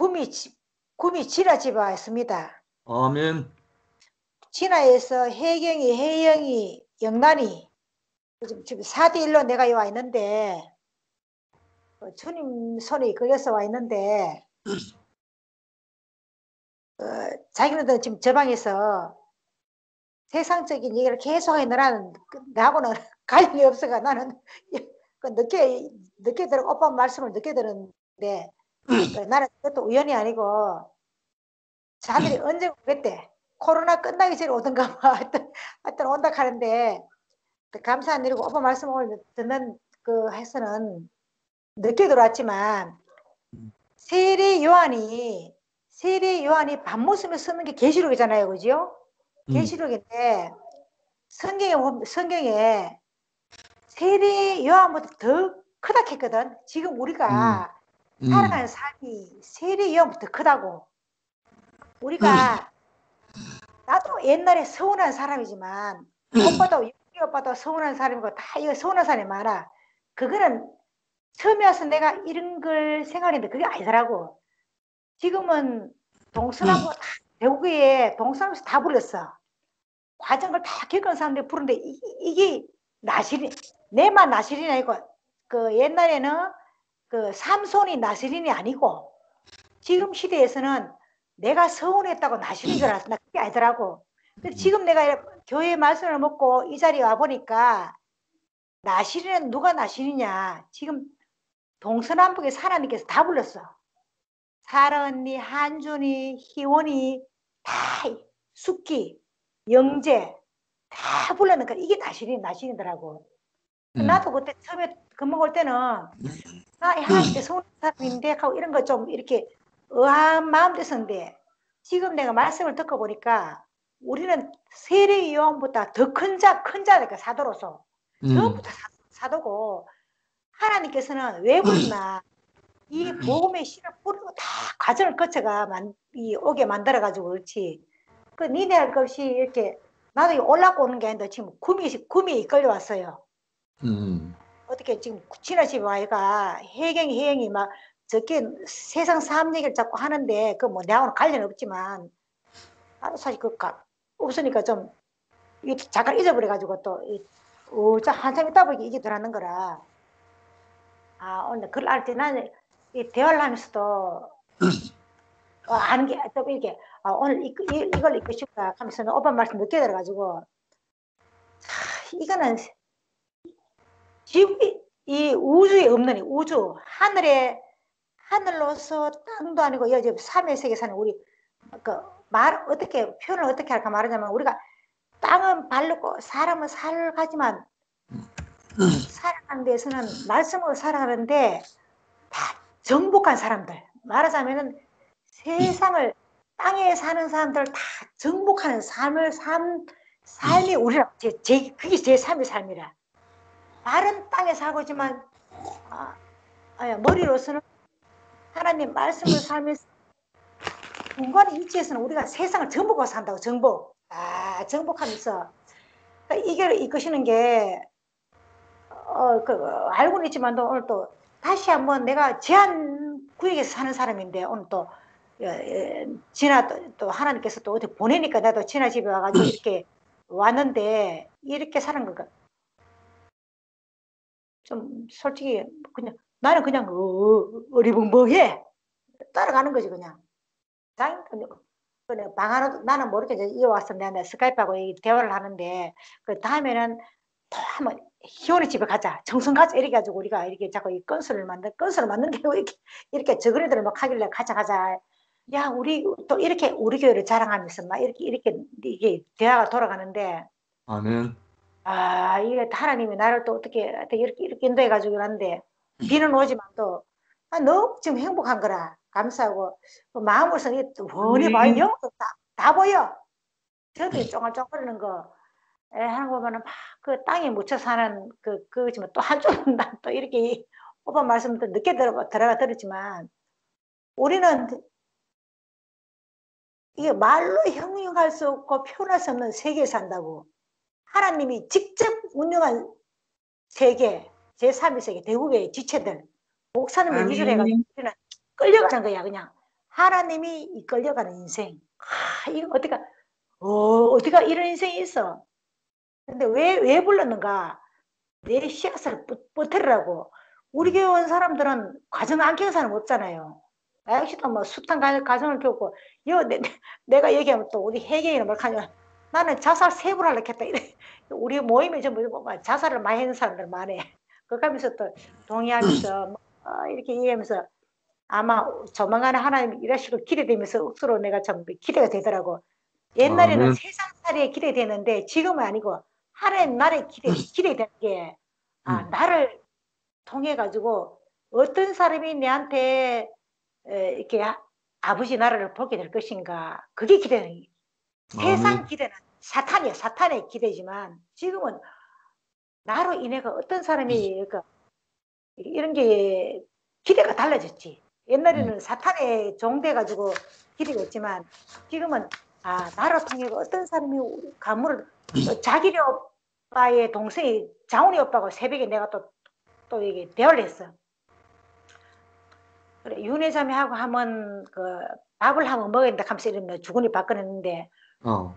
구미 지- 구미 지라집에 왔습니다. 아멘. 진화에서 해경이, 해영이, 영란이 지금 지금 4대 1로 내가 와 있는데 어, 주님 손에 걸려서 와 있는데 어, 자기네들 지금 저 방에서 세상적인 얘기를 계속 해너라는 나하고는 관련이 없어가 나는 그 늦게 늦게 들은 오빠 말씀을 늦게 들었는데 그 나는 그것도 우연이 아니고 자들이 언제 오겠대 코로나 끝나기 전에 오던가 봐 하여튼, 하여튼 온다 하는데 그 감사한 일이고 오빠 말씀 오늘 듣는 그 해서는 늦게 들어왔지만 세례 요한이 세례 요한이 밤모습에 쓰는 게 계시록이잖아요 그죠? 음. 계시록인데 성경에 성경에 세례 요한보다 더 크다 했거든. 지금 우리가 음. 살아가는 삶이 세례 요한보다 더 크다고. 우리가 나도 옛날에 서운한 사람이지만 오빠도 유기 오빠도 서운한 사람이고 다 이거 서운한 사람이 많아. 그거는 처음에 와서 내가 이런 걸 생각했는데 그게 아니더라고. 지금은 동서남북 다 대구에 동서남에서 다 불렀어. 과정을 다 겪은 사람들이 부르는데 이, 이게 나시린 내만 나시린이 아니고 그 옛날에는 그 삼손이 나시린이 아니고 지금 시대에서는 내가 서운했다고 나시린 줄 알았어. 나 그게 아니더라고. 근데 지금 내가 교회 말씀을 먹고 이 자리에 와 보니까 나시린은 누가 나시리냐? 지금 동서남북의 하나님께서 다 불렀어. 사라 언니, 한준이, 희원이 다 숙기, 영재 다 불렀는가 이게 나시린 나시린더라고. 음. 나도 그때 처음에 금방 올 때는 나 하나님께 서운한 사람인데 하고 이런 거 좀 이렇게 의아한 마음 됐었는데 지금 내가 말씀을 듣고 보니까 우리는 세례 요한보다 더 큰 자, 큰 자니까 사도로서 음. 전부 다 사- 사도고 하나님께서는 왜 부르나 이 복음의 씨를 뿌리고 다 과정을 거쳐가 만, 이 오게 만들어 가지고 그렇지 그 니네 할 것 없이 이렇게 나도 이 올라고 오는 게 아닌데 지금 구미 구미에 이끌려 왔어요. 음. 어떻게 지금 지나집 아이가 해경이 해경이 막 저게 세상 삶 얘기를 자꾸 하는데 그 뭐 내하고는 관련 없지만 나도 사실 그 가- 없으니까 좀 잠깐 잊어버려 가지고 또 이, 어, 자 한참 있다 보니 이게 들어가는 거라 아 오늘 그걸 알때 나는 이 대화를 하면서도 어, 아는 게또 이게 아, 오늘 이, 이, 이걸 읽고 싶다 하면서 오빠 말씀 늦게 들어가지고 차, 이거는 지구이 이 우주에 없는 이 우주 하늘에 하늘로서 땅도 아니고 여기 삼의 세계 사는 우리 그 말 어떻게 표현을 어떻게 할까 말하자면 우리가 땅은 바르고 사람은 살가지만 살아가는 데서는 말씀으로 살아가는데 다 정복한 사람들. 말하자면은 세상을 땅에 사는 사람들 다 정복하는 삶을 삶 삶이 우리라 제, 제 그게 제 삶의 삶이라 다른 땅에 살고 있지만 아, 아, 머리로서는 하나님 말씀을 살면서 공간의 위치에서는 우리가 세상을 정복하고 산다고 정복. 아 정복하면서. 그러니까 이걸 이끄시는 게 어, 그, 알고는 있지만도 오늘 또 다시 한번 내가 제한 구역에서 사는 사람인데 오늘 또 예, 예, 진아 또, 또 하나님께서 또 어디 보내니까 나도 진아 집에 와가지고 이렇게 왔는데 이렇게 사는 거가 좀 솔직히 그냥 나는 그냥 어, 어리벙벙해. 따라가는 거지 그냥. 방 하나 나는 모르게 이제 와서 내가 스카이프하고 이 대화를 하는데 그 다음에는 또 한번 희원이 집에 가자. 정성 가자. 이렇게 가지고 우리가 이렇게 자꾸 이 건설을 만든 건설을 만든 게 이렇게 이렇게 저거네들 막 하길래 가자 가자. 야 우리 또 이렇게 우리 교회를 자랑하면서 막 이렇게 이렇게 이게 대화가 돌아가는데 아멘. 아, 이게 하나님이 나를 또 어떻게 이렇게 이렇게 인도해 가지고 왔는데 비는 오지만 또 아, 너무 지금 행복한 거라 감사하고 그 마음으로서 이게 또 원히 봐요 영도 다, 다 보여. 저도 쫑알쫑거리는 거. 에, 하는 거 보면은 막 그 땅에 묻혀 사는 그 그지만 또 한쪽은 난또 이렇게 오빠 말씀도 늦게 들어 들어가 들었지만 우리는 이게 말로 형용할 수 없고 표현할 수 없는 세계에 산다고 하나님이 직접 운영한 세계, 제3의 세계, 대국의 지체들, 목사님을 아멘. 위주로 해가지고 우리는 끌려가는 거야, 그냥. 하나님이 이끌려가는 인생. 아, 이거 어떻게, 어, 어디가 이런 인생이 있어? 근데 왜, 왜 불렀는가? 내 씨앗을 뻗으라고. 우리 교회 온 사람들은 과정 안 키운 사람 없잖아요. 역시도 뭐 숱한 가- 과정을 겪고, 여, 내, 내가 얘기하면 또 우리 회계인은 뭘 하냐. 나는 자살 세부를 하려고 했다. 이래. 우리 모임에 전부 뭐 자살을 많이 하는 사람들 많아. 그거 하면서 또 동의하면서 뭐, 어, 이렇게 얘기하면서 아마 조만간에 하나님 이러시고 기대되면서 억수로 내가 참 기대가 되더라고. 옛날에는 아멘. 세상살이에 기대되는데 지금은 아니고 하나님 나라에 기대, 기대되는 게 아, 음. 나를 통해 가지고 어떤 사람이 내한테 에, 이렇게 아- 아버지 나라를 보게 될 것인가 그게 기대는. 세상 아멘. 기대는 사탄이야 사탄의 기대지만 지금은 나로 인해가 어떤 사람이 그러니까 이런 게 기대가 달라졌지. 옛날에는 사탄의 종돼 가지고 기대가 있지만 지금은 아 나로 통해 어떤 사람이 가물을 또 자기네 오빠의 동생이 장훈이 오빠가 새벽에 내가 또 또 이게 대화를 했어. 그래 윤회자매하고 하면 그 밥을 한번 먹었는데 하면서 이러면 주군이 바꿔냈는데 어.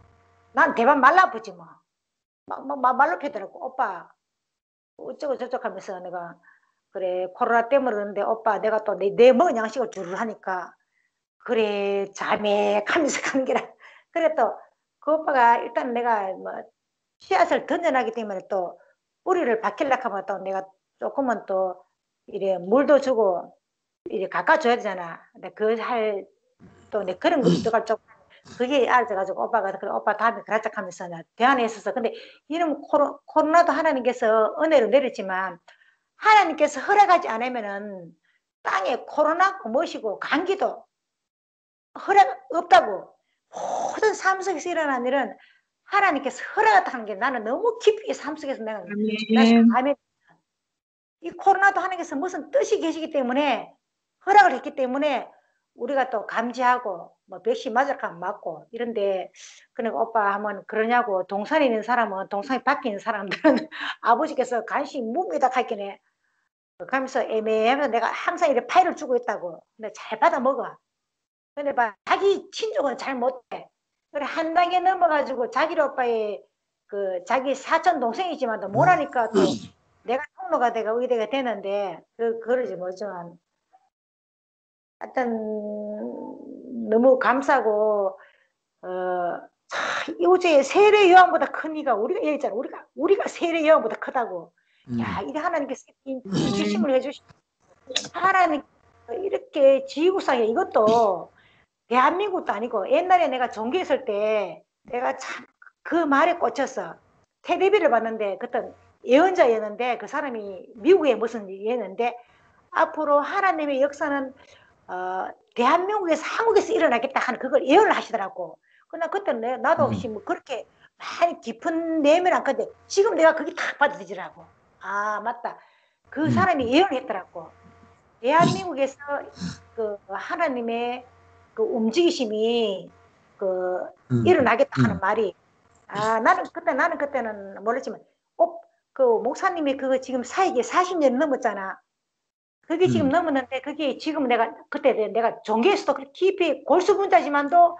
난 대박 말라붙지 뭐. 막, 막, 막 말로 패더라고. 오빠, 어쩌고 저쩌고 하면서 내가, 그래, 코로나 때문에 그러는데, 오빠, 내가 또 내, 내 먹은 양식을 주를 하니까, 그래, 자매, 하면서 가는 게라. 그래, 또, 그 오빠가 일단 내가 뭐, 씨앗을 던져나기 때문에 또, 뿌리를 박힐라 하면 또 내가 조금은 또, 이래, 물도 주고, 이래, 깎아줘야 되잖아. 근데 그 할, 또, 내 그런 거 들어갈 쪽, 그게 알아가지고 오빠가 그래 오빠 다음에 그러자 하면서 나 대안에 있어서 근데 이런 코로, 코로나도 하나님께서 은혜로 내렸지만 하나님께서 허락하지 않으면은 땅에 코로나고 무엇이고 감기도 허락 없다고 모든 삶 속에서 일어난 일은 하나님께서 허락하는 게 나는 너무 깊이 삶 속에서 내가 아멘. 이 코로나도 하나님께서 무슨 뜻이 계시기 때문에 허락을 했기 때문에 우리가 또 감지하고 뭐 백신 맞을 까 맞고 이런데 그러니까 오빠 하면 그러냐고 동산에 있는 사람은 동산이 밖에 있는 사람들은 아버지께서 관심이 묵니다 할게네. 그러면서 애매하면 내가 항상 이렇게 파일을 주고 있다고. 근데 잘 받아 먹어. 근데 봐 자기 친족은 잘 못해. 그래 한 단계 넘어가지고 자기 오빠의 그 자기 사촌 동생이지만도 못하니까 또 내가 통로가 내가 의대가 되는데 그 그러지 뭐지만 하여튼 너무 감사고 어 참, 이 우주에 세례 요한보다 큰 이가 우리가 얘기했잖아. 우리가 우리가 세례 요한보다 크다고. 음. 야 이래 하나님께서 주심을 해주시 하나님 이렇게 지구상에 이것도 대한민국도 아니고 옛날에 내가 종교 있을 때 내가 참 그 말에 꽂혔어 텔레비를 봤는데 그때 예언자였는데 그 사람이 미국에 무슨 얘였는데 앞으로 하나님의 역사는 어, 대한민국에서 한국에서 일어나겠다 하는 그걸 예언을 하시더라고. 그나 그때 내 나도 음. 혹시 뭐 그렇게 많이 깊은 내면 안 건데 지금 내가 그게 다 받아들이더라고. 아 맞다. 그 음. 사람이 예언을 했더라고. 대한민국에서 그 하나님의 그 움직이심이 그 음. 일어나겠다 하는 음. 말이 아 나는 그때 나는 그때는 몰랐지만 어, 그 목사님이 그거 지금 사역이 40년 넘었잖아. 그게 지금 음. 넘었는데 그게 지금 내가 그때 내- 내가 종교에서도 깊이 골수 분자지만도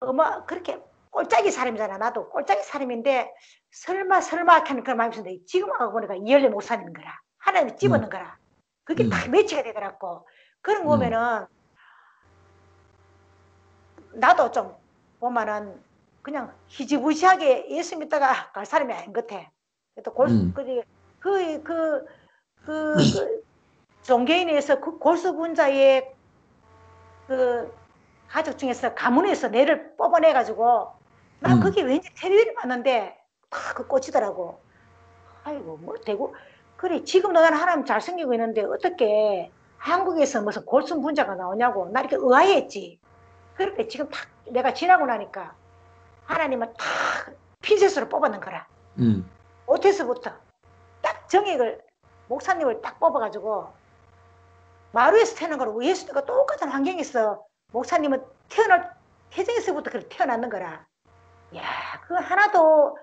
어뭐 그렇게 꼴짝이 사람이잖아. 나도 꼴짝이 사람인데 설마 설마 하는 그런 마음이 있었는데 지금 하고 보니까 이열레 목사님인 거라. 하나님이 집어넣은 거라. 그게 음. 다 매치가 되더라고. 그런 거 음. 보면은 나도 좀 보면은 그냥 희지부지하게 예수 믿다가 갈 사람이 아닌 것 같아. 또 골, 음. 그, 그, 그, 그, 그 종교인에서 그 골수분자의 그 가족 중에서 가문에서 내를 뽑아내 가지고 난 음. 그게 왠지 텔레비를 봤는데 다그 꽂히더라고. 아이고 뭐 되고 그래 지금 너는 하나님 잘생기고 있는데 어떻게 한국에서 무슨 골수분자가 나오냐고 나 이렇게 의아해했지. 그렇게 지금 탁 내가 지나고 나니까 하나님은 탁 핀셋으로 뽑아낸 거라. 음. 오태스부터 딱 정액을 목사님을 딱 뽑아가지고 마루에서 태어난 거로 예수님과 똑같은 환경에서 목사님은 태어날 태생에서부터 그렇게 태어났는 거라. 야, 그 하나도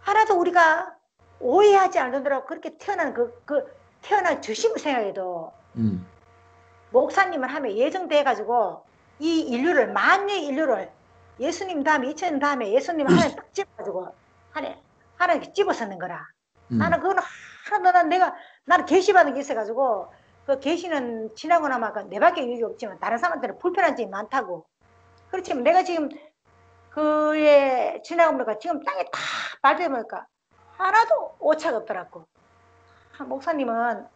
하나도 우리가 오해하지 않으더라고 그렇게 태어난 그, 그 태어난 주심을 생각해도 음. 목사님을 하면 예정돼 가지고 이 인류를 만유의 인류를 예수님 다음에 이천 다음에 예수님 하나님 딱 집어가지고 하나님 하나님 집어서는 거라. 음. 나는 그거는 하나도 난 내가 나는 계시 받은 게 있어가지고 그 계시는 지나고 나면 그 내밖에 유익이 없지만 다른 사람들은 불편한 점이 많다고. 그렇지만 내가 지금 그에 지나고 보니까 지금 땅에 다 발대 보니까 하나도 오차가 없더라고. 한 목사님은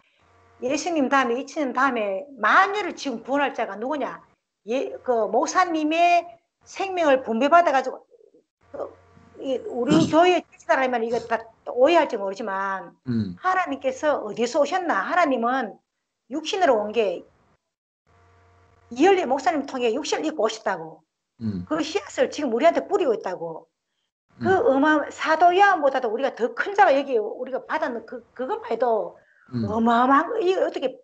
예수님 다음에 이치는 다음에 만유를 지금 구원할 자가 누구냐? 예, 그 목사님의 생명을 분배받아 가지고 우리 교회 지사라면 이거 다 오해할지 모르지만 음. 하나님께서 어디서 오셨나? 하나님은 육신으로 온 게 이열리 목사님 통해 육신을 입고 오셨다고. 음. 그 씨앗을 지금 우리한테 뿌리고 있다고. 그 음. 어마 사도 요한보다도 우리가 더 큰 자가 여기 우리가 받았는 그 그것만 해도 음. 어마어마한 거 이걸 어떻게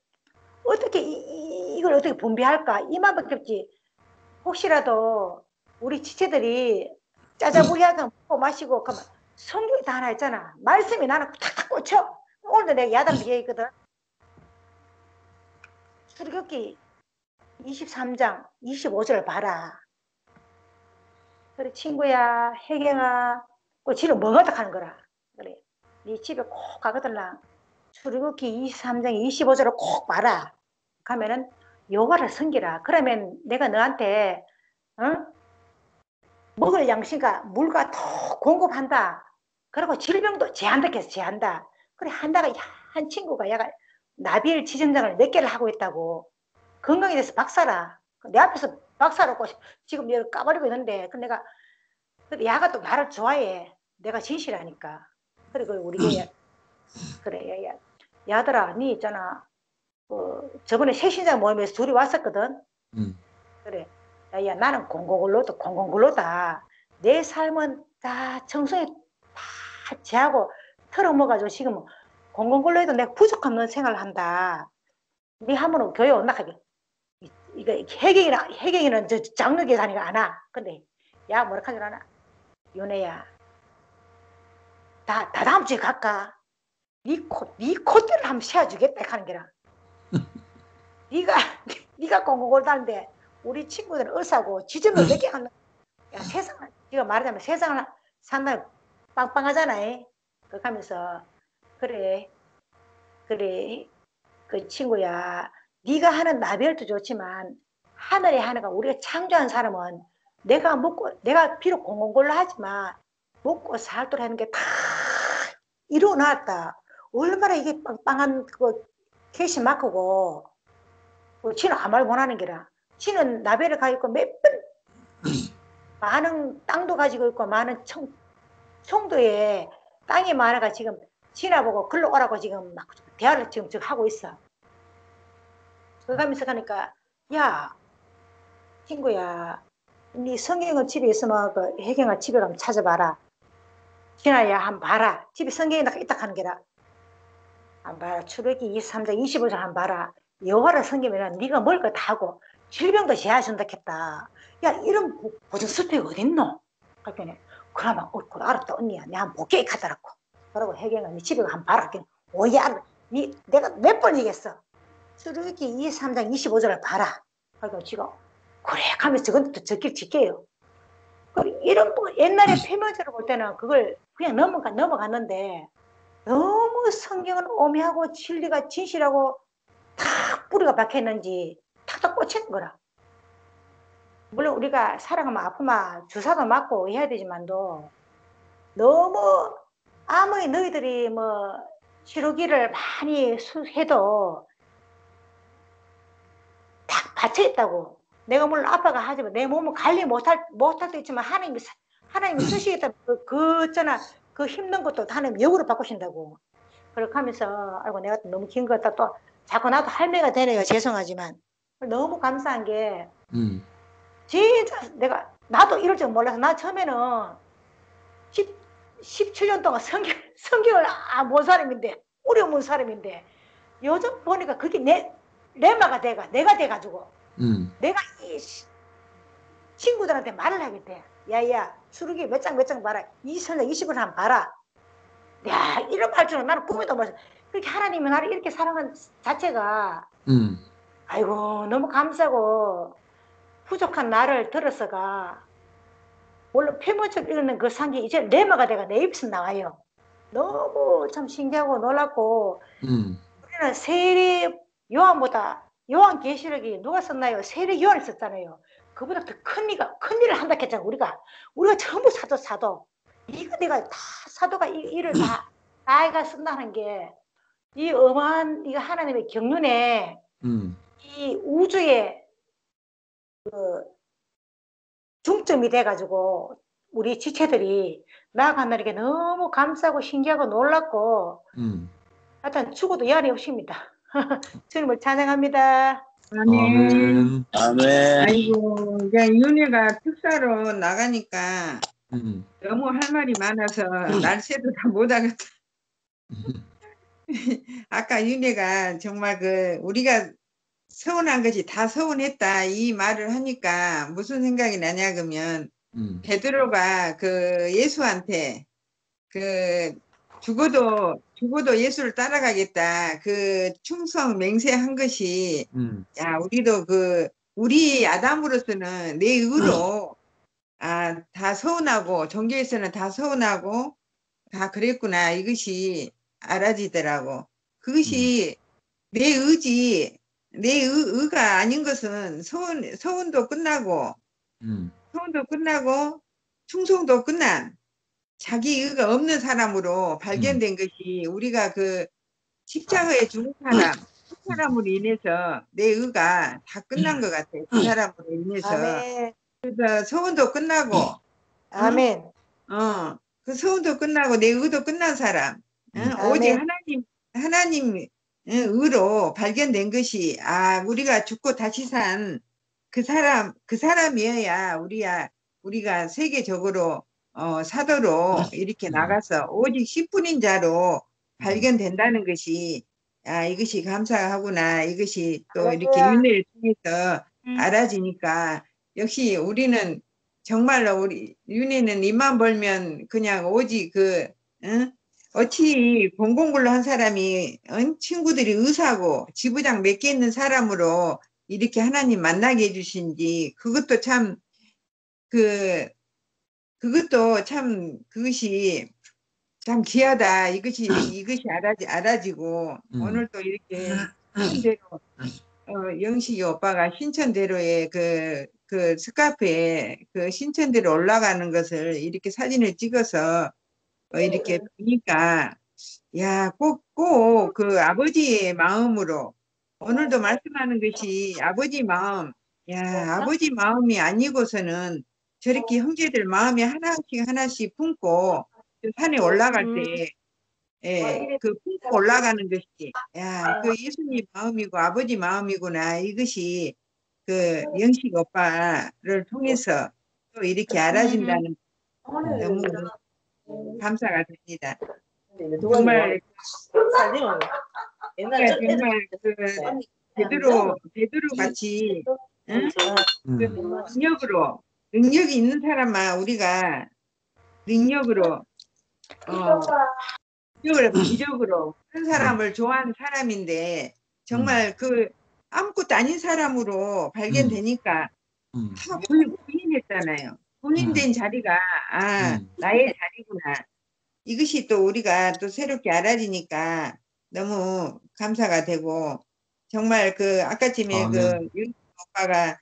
어떻게 이, 이- 이걸 어떻게 분배할까 이만밖에 없지. 혹시라도 우리 지체들이 짜자부리하게 먹고 마시고 그러면 성경이 다 하나 있잖아. 말씀이 나는 탁탁 꽂혀. 오늘도 내가 야단을 얘기했거든. 출애굽기 23장 25절 봐라. 그래 친구야 혜경아 그 집에 뭐가 하는 거라. 그래 네 집에 꼭 가거들라. 출애굽기 23장 25절을 꼭 봐라. 가면은 요가를 섬기라. 그러면 내가 너한테 응? 먹을 양식과 물과 더 공급한다. 그리고 질병도 제한다 해서 제한다. 그래 한다가 한 친구가 야가 나비일 지정장을 몇 개를 하고 있다고. 건강에 대해서 박사라. 내 앞에서 박사라고 지금 여기 까버리고 있는데 그 내가 근데 야가 또 나를 좋아해. 내가 진실하니까. 그리고 우리 교회 그래 야 야 야들아 니 있잖아. 어, 저번에 새신자 모임에서 둘이 왔었거든. 음. 그래. 야 야 나는 공공근로도 공공근로다. 내 삶은 다 정성이 다 제하고 털어먹어가지고 지금 공공근로에도 내가 부족 없는 생활을 한다. 네 한번 교회 온다 하게. 이- 이거 해경이나 해경이는 저 장로 계산이가 안 와. 근데 야 뭐라 하줄 아나? 윤혜야. 다, 다 다음 주에 갈까? 네 코, 네 콧대를 한번 세워주겠다 하는 게라. 네가 네가 공공근로 하는데 우리 친구들은 의사고 지점을 몇개 하는 야 세상 네가 말하자면 세상을 상당히 빵빵하잖아 그 하면서 그래. 그래. 그 친구야. 네가 하는 나별도 좋지만 하늘에 하나가 우리가 창조한 사람은 내가 먹고 내가 비록 공공걸로 하지만 먹고 살도록 하는 게 다 이루어놨다. 얼마나 이게 빵빵한 그거 캐시 마크고. 뭐 지는 아무 말 못하는 게라. 지는 나베를 가지고 있고 몇번 많은 땅도 가지고 있고 많은 청, 청도에 땅이 많아가 지금 지나보고 글로 오라고 지금 막 대화를 지금, 지금 하고 있어. 그거 가면서 가니까 야 친구야 네 성경은 집에 있으면 그 혜경아 집에 가면 찾아봐라. 진아야 한 봐라. 집에 성경이 있다 하는 게라. 한 봐라. 출애기 23장 25절 한 봐라. 여호와를 섬기면 네가 먹을 거다 하고 질병도 제하신다 했다. 야 이런 보- 보증 스펙이 어딨노? 그랬더니 그러면 어, 그래, 알았다 언니야. 내가 한번 볼게 하더라고. 그러고 혜경아 네 집에 한번 봐라. 알아. 네, 내가 몇 번 얘기했어. 출애기 23장 25절을 봐라. 그리고 지금 그래 하면서 저건 또 적길 지켜요. 그 이런 뭐 옛날에 표면적으로 볼 때는 그걸 그냥 넘어가 넘어갔는데 너무 성경은 오묘하고 진리가 진실하고 탁 뿌리가 박혀 있는지 탁탁 꽂히는 거라. 물론 우리가 살아가면 아프면 주사도 맞고 해야 되지만도 너무 아무리 너희들이 뭐 치료기를 많이 수- 해도 딱 받쳐 있다고. 내가 물론 아빠가 하지만 내 몸을 관리 못할 못할 수 있지만 하나님이 사- 하나님이 쓰시겠다. 그, 그 있잖아 그 힘든 것도 하나님 역으로 바꾸신다고. 그렇게 하면서 아이고 내가 또 너무 긴 것 같다 또 자꾸 나도 할매가 되네요 죄송하지만 너무 감사한 게 음. 진짜 내가 나도 이럴 줄 몰라서 나 처음에는 10, 17년 동안 성경, 성경을 아, 못 사람인데 어려운 사람인데 요즘 보니까 그게 내 레마가 돼가 내가 돼가지고 음. 내가 이 시- 친구들한테 말을 하게 돼. 야 야 수르기 몇장 몇 장 봐라. 20년 20을 한번 봐라. 야 이런 말 줄은 나는 꿈에도 몰랐어. 그렇게 하나님이 나를 이렇게 사랑한 자체가 음. 아이고 너무 감사고 부족한 나를 들어서가 원래 폐모적 읽는 그 상기 이제 레마가 내가 내 입에서 나와요. 너무 참 신기하고 놀랍고 음, 우리는 세례 요한보다 요한 계시록이 누가 썼나요? 세례 요한이 썼잖아요. 그보다 더큰 일가 큰 일을 한다 했잖아 우리가 우리가 전부 사도 사도 이거 내가 다 사도가 이 일을 다 나이가 쓴다는 게 이 어마한 이거 하나님의 경륜에 음, 이 우주의 그 중점이 돼가지고 우리 지체들이 나아간다는 게 너무 감사하고 신기하고 놀랍고 음. 하여튼 죽어도 여한이 없습니다. 주님을 찬양합니다. 아멘. 아멘. 아이고, 이제 윤희가 특사로 나가니까 음, 너무 할 말이 많아서 날새도 다 못하겠다. 음, 아까 윤희가 정말 그 우리가 서운한 것이 다 서운했다. 이 말을 하니까 무슨 생각이 나냐 그러면 음, 베드로가 그 예수한테 그 죽어도 죽어도 예수를 따라가겠다. 그 충성 맹세한 것이 음, 야, 우리도 그, 우리 아담으로서는 내 의로, 아, 다 서운하고, 종교에서는 다 서운하고, 다 그랬구나. 이것이 알아지더라고. 그것이 내 의지, 내 의, 의가 아닌 것은 서운, 서운도 끝나고, 음, 서운도 끝나고, 충성도 끝난 자기 의가 없는 사람으로 발견된 것이 우리가 그 십자가에 죽은 사람, 그 사람으로 인해서 내 의가 다 끝난 것 같아. 그 사람으로 인해서. 아멘. 그래서 서운도 끝나고, 아멘. 어, 그 서운도 끝나고 내 의도 끝난 사람. 응? 아멘. 오직 하나님, 하나님 의로 발견된 것이, 아, 우리가 죽고 다시 산 그 사람, 그 사람이어야 우리야, 우리가 세계적으로, 어, 사도로 이렇게 나가서 오직 10분인 자로 발견된다는 것이, 아, 이것이 감사하구나. 이것이 또 이렇게. 윤회를 통해서 알아지니까 역시 우리는 정말로 우리 윤희는 입만 벌면 그냥 오직 그 응? 어찌 공공근로 한 사람이 응? 친구들이 의사고 지부장 몇 개 있는 사람으로 이렇게 하나님 만나게 해주신지 그것도 참 그 그것도 참 그것이 참 귀하다 이것이 이것이 알아지 알아지고 음. 오늘 또 이렇게 신대로 어, 영식이 오빠가 신천대로에 그, 그 스카프에 그 신천대로 올라가는 것을 이렇게 사진을 찍어서 어, 이렇게 보니까 야, 꼭, 꼭 그 아버지의 마음으로 오늘도 말씀하는 것이 아버지 마음, 야, 아버지 마음이 아니고서는 저렇게 형제들 마음이 하나씩 하나씩 품고 저 산에 올라갈 때 예, 그 품고 올라가는 것이, 야, 그 예수님 마음이고 아버지 마음이구나. 이것이 그 영식 오빠를 통해서 또 이렇게 알아진다는 너무 감사가 됩니다. 정말, 옛날에 정말 그 베드로, 베드로 같이 응? 음, 능력으로, 능력이 있는 사람만 우리가 능력으로, 어, 기적으로 기적으로 한 사람을 좋아하는 사람인데 정말 그 아무것도 아닌 사람으로 발견되니까 음, 다 부인, 부인했잖아요. 부인된 자리가 아 음. 나의 자리구나. 이것이 또 우리가 또 새롭게 알아지니까 너무 감사가 되고 정말 그 아까쯤에 아멘. 그 유- 오빠가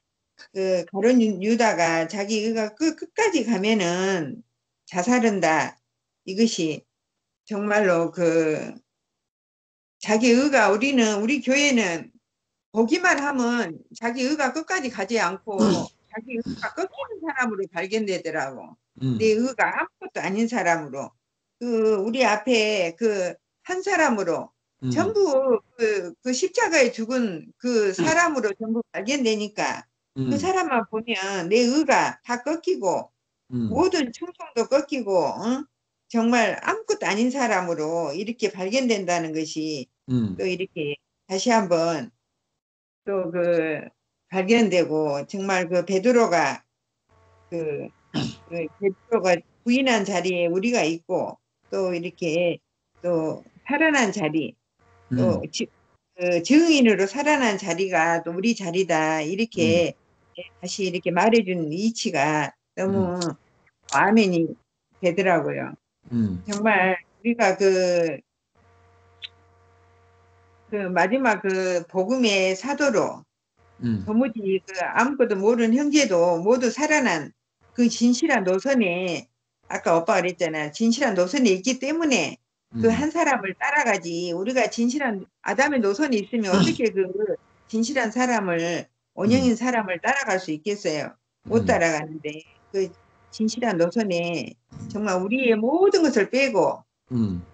그 가론 유- 유다가 자기 의가 끝 끝까지 가면은 자살한다. 이것이 정말로 그 자기 의가 우리는 우리 교회는 보기만 하면 자기 의가 끝까지 가지 않고 자기 의가 꺾이는 사람으로 발견되더라고. 음, 내 의가 아무것도 아닌 사람으로. 그 우리 앞에 그 한 사람으로 음, 전부 그, 그 십자가에 죽은 그 사람으로 전부 발견되니까 음, 그 사람만 보면 내 의가 다 꺾이고 음, 모든 충성도 꺾이고 응? 정말 아무것도 아닌 사람으로 이렇게 발견된다는 것이 음, 또 이렇게 다시 한번 또그 발견되고 정말 그 베드로가 그, 그 베드로가 부인한 자리에 우리가 있고 또 이렇게 또 살아난 자리 또 음, 지- 그 증인으로 살아난 자리가 또 우리 자리다 이렇게 다시 이렇게 말해준 이치가 너무 아멘이 되더라고요. 음. 정말 우리가 그, 그 마지막 그 복음의 사도로 음. 도무지 그 아무것도 모르는 형제도 모두 살아난 그 진실한 노선에 아까 오빠가 그랬잖아. 진실한 노선에 있기 때문에 그 음. 한 사람을 따라가지 우리가 진실한 아담의 노선이 있으면 어떻게 그 진실한 사람을 원형인 사람을 따라갈 수 있겠어요? 못 음. 따라가는데 그 진실한 노선에 정말 우리의 모든 것을 빼고 음.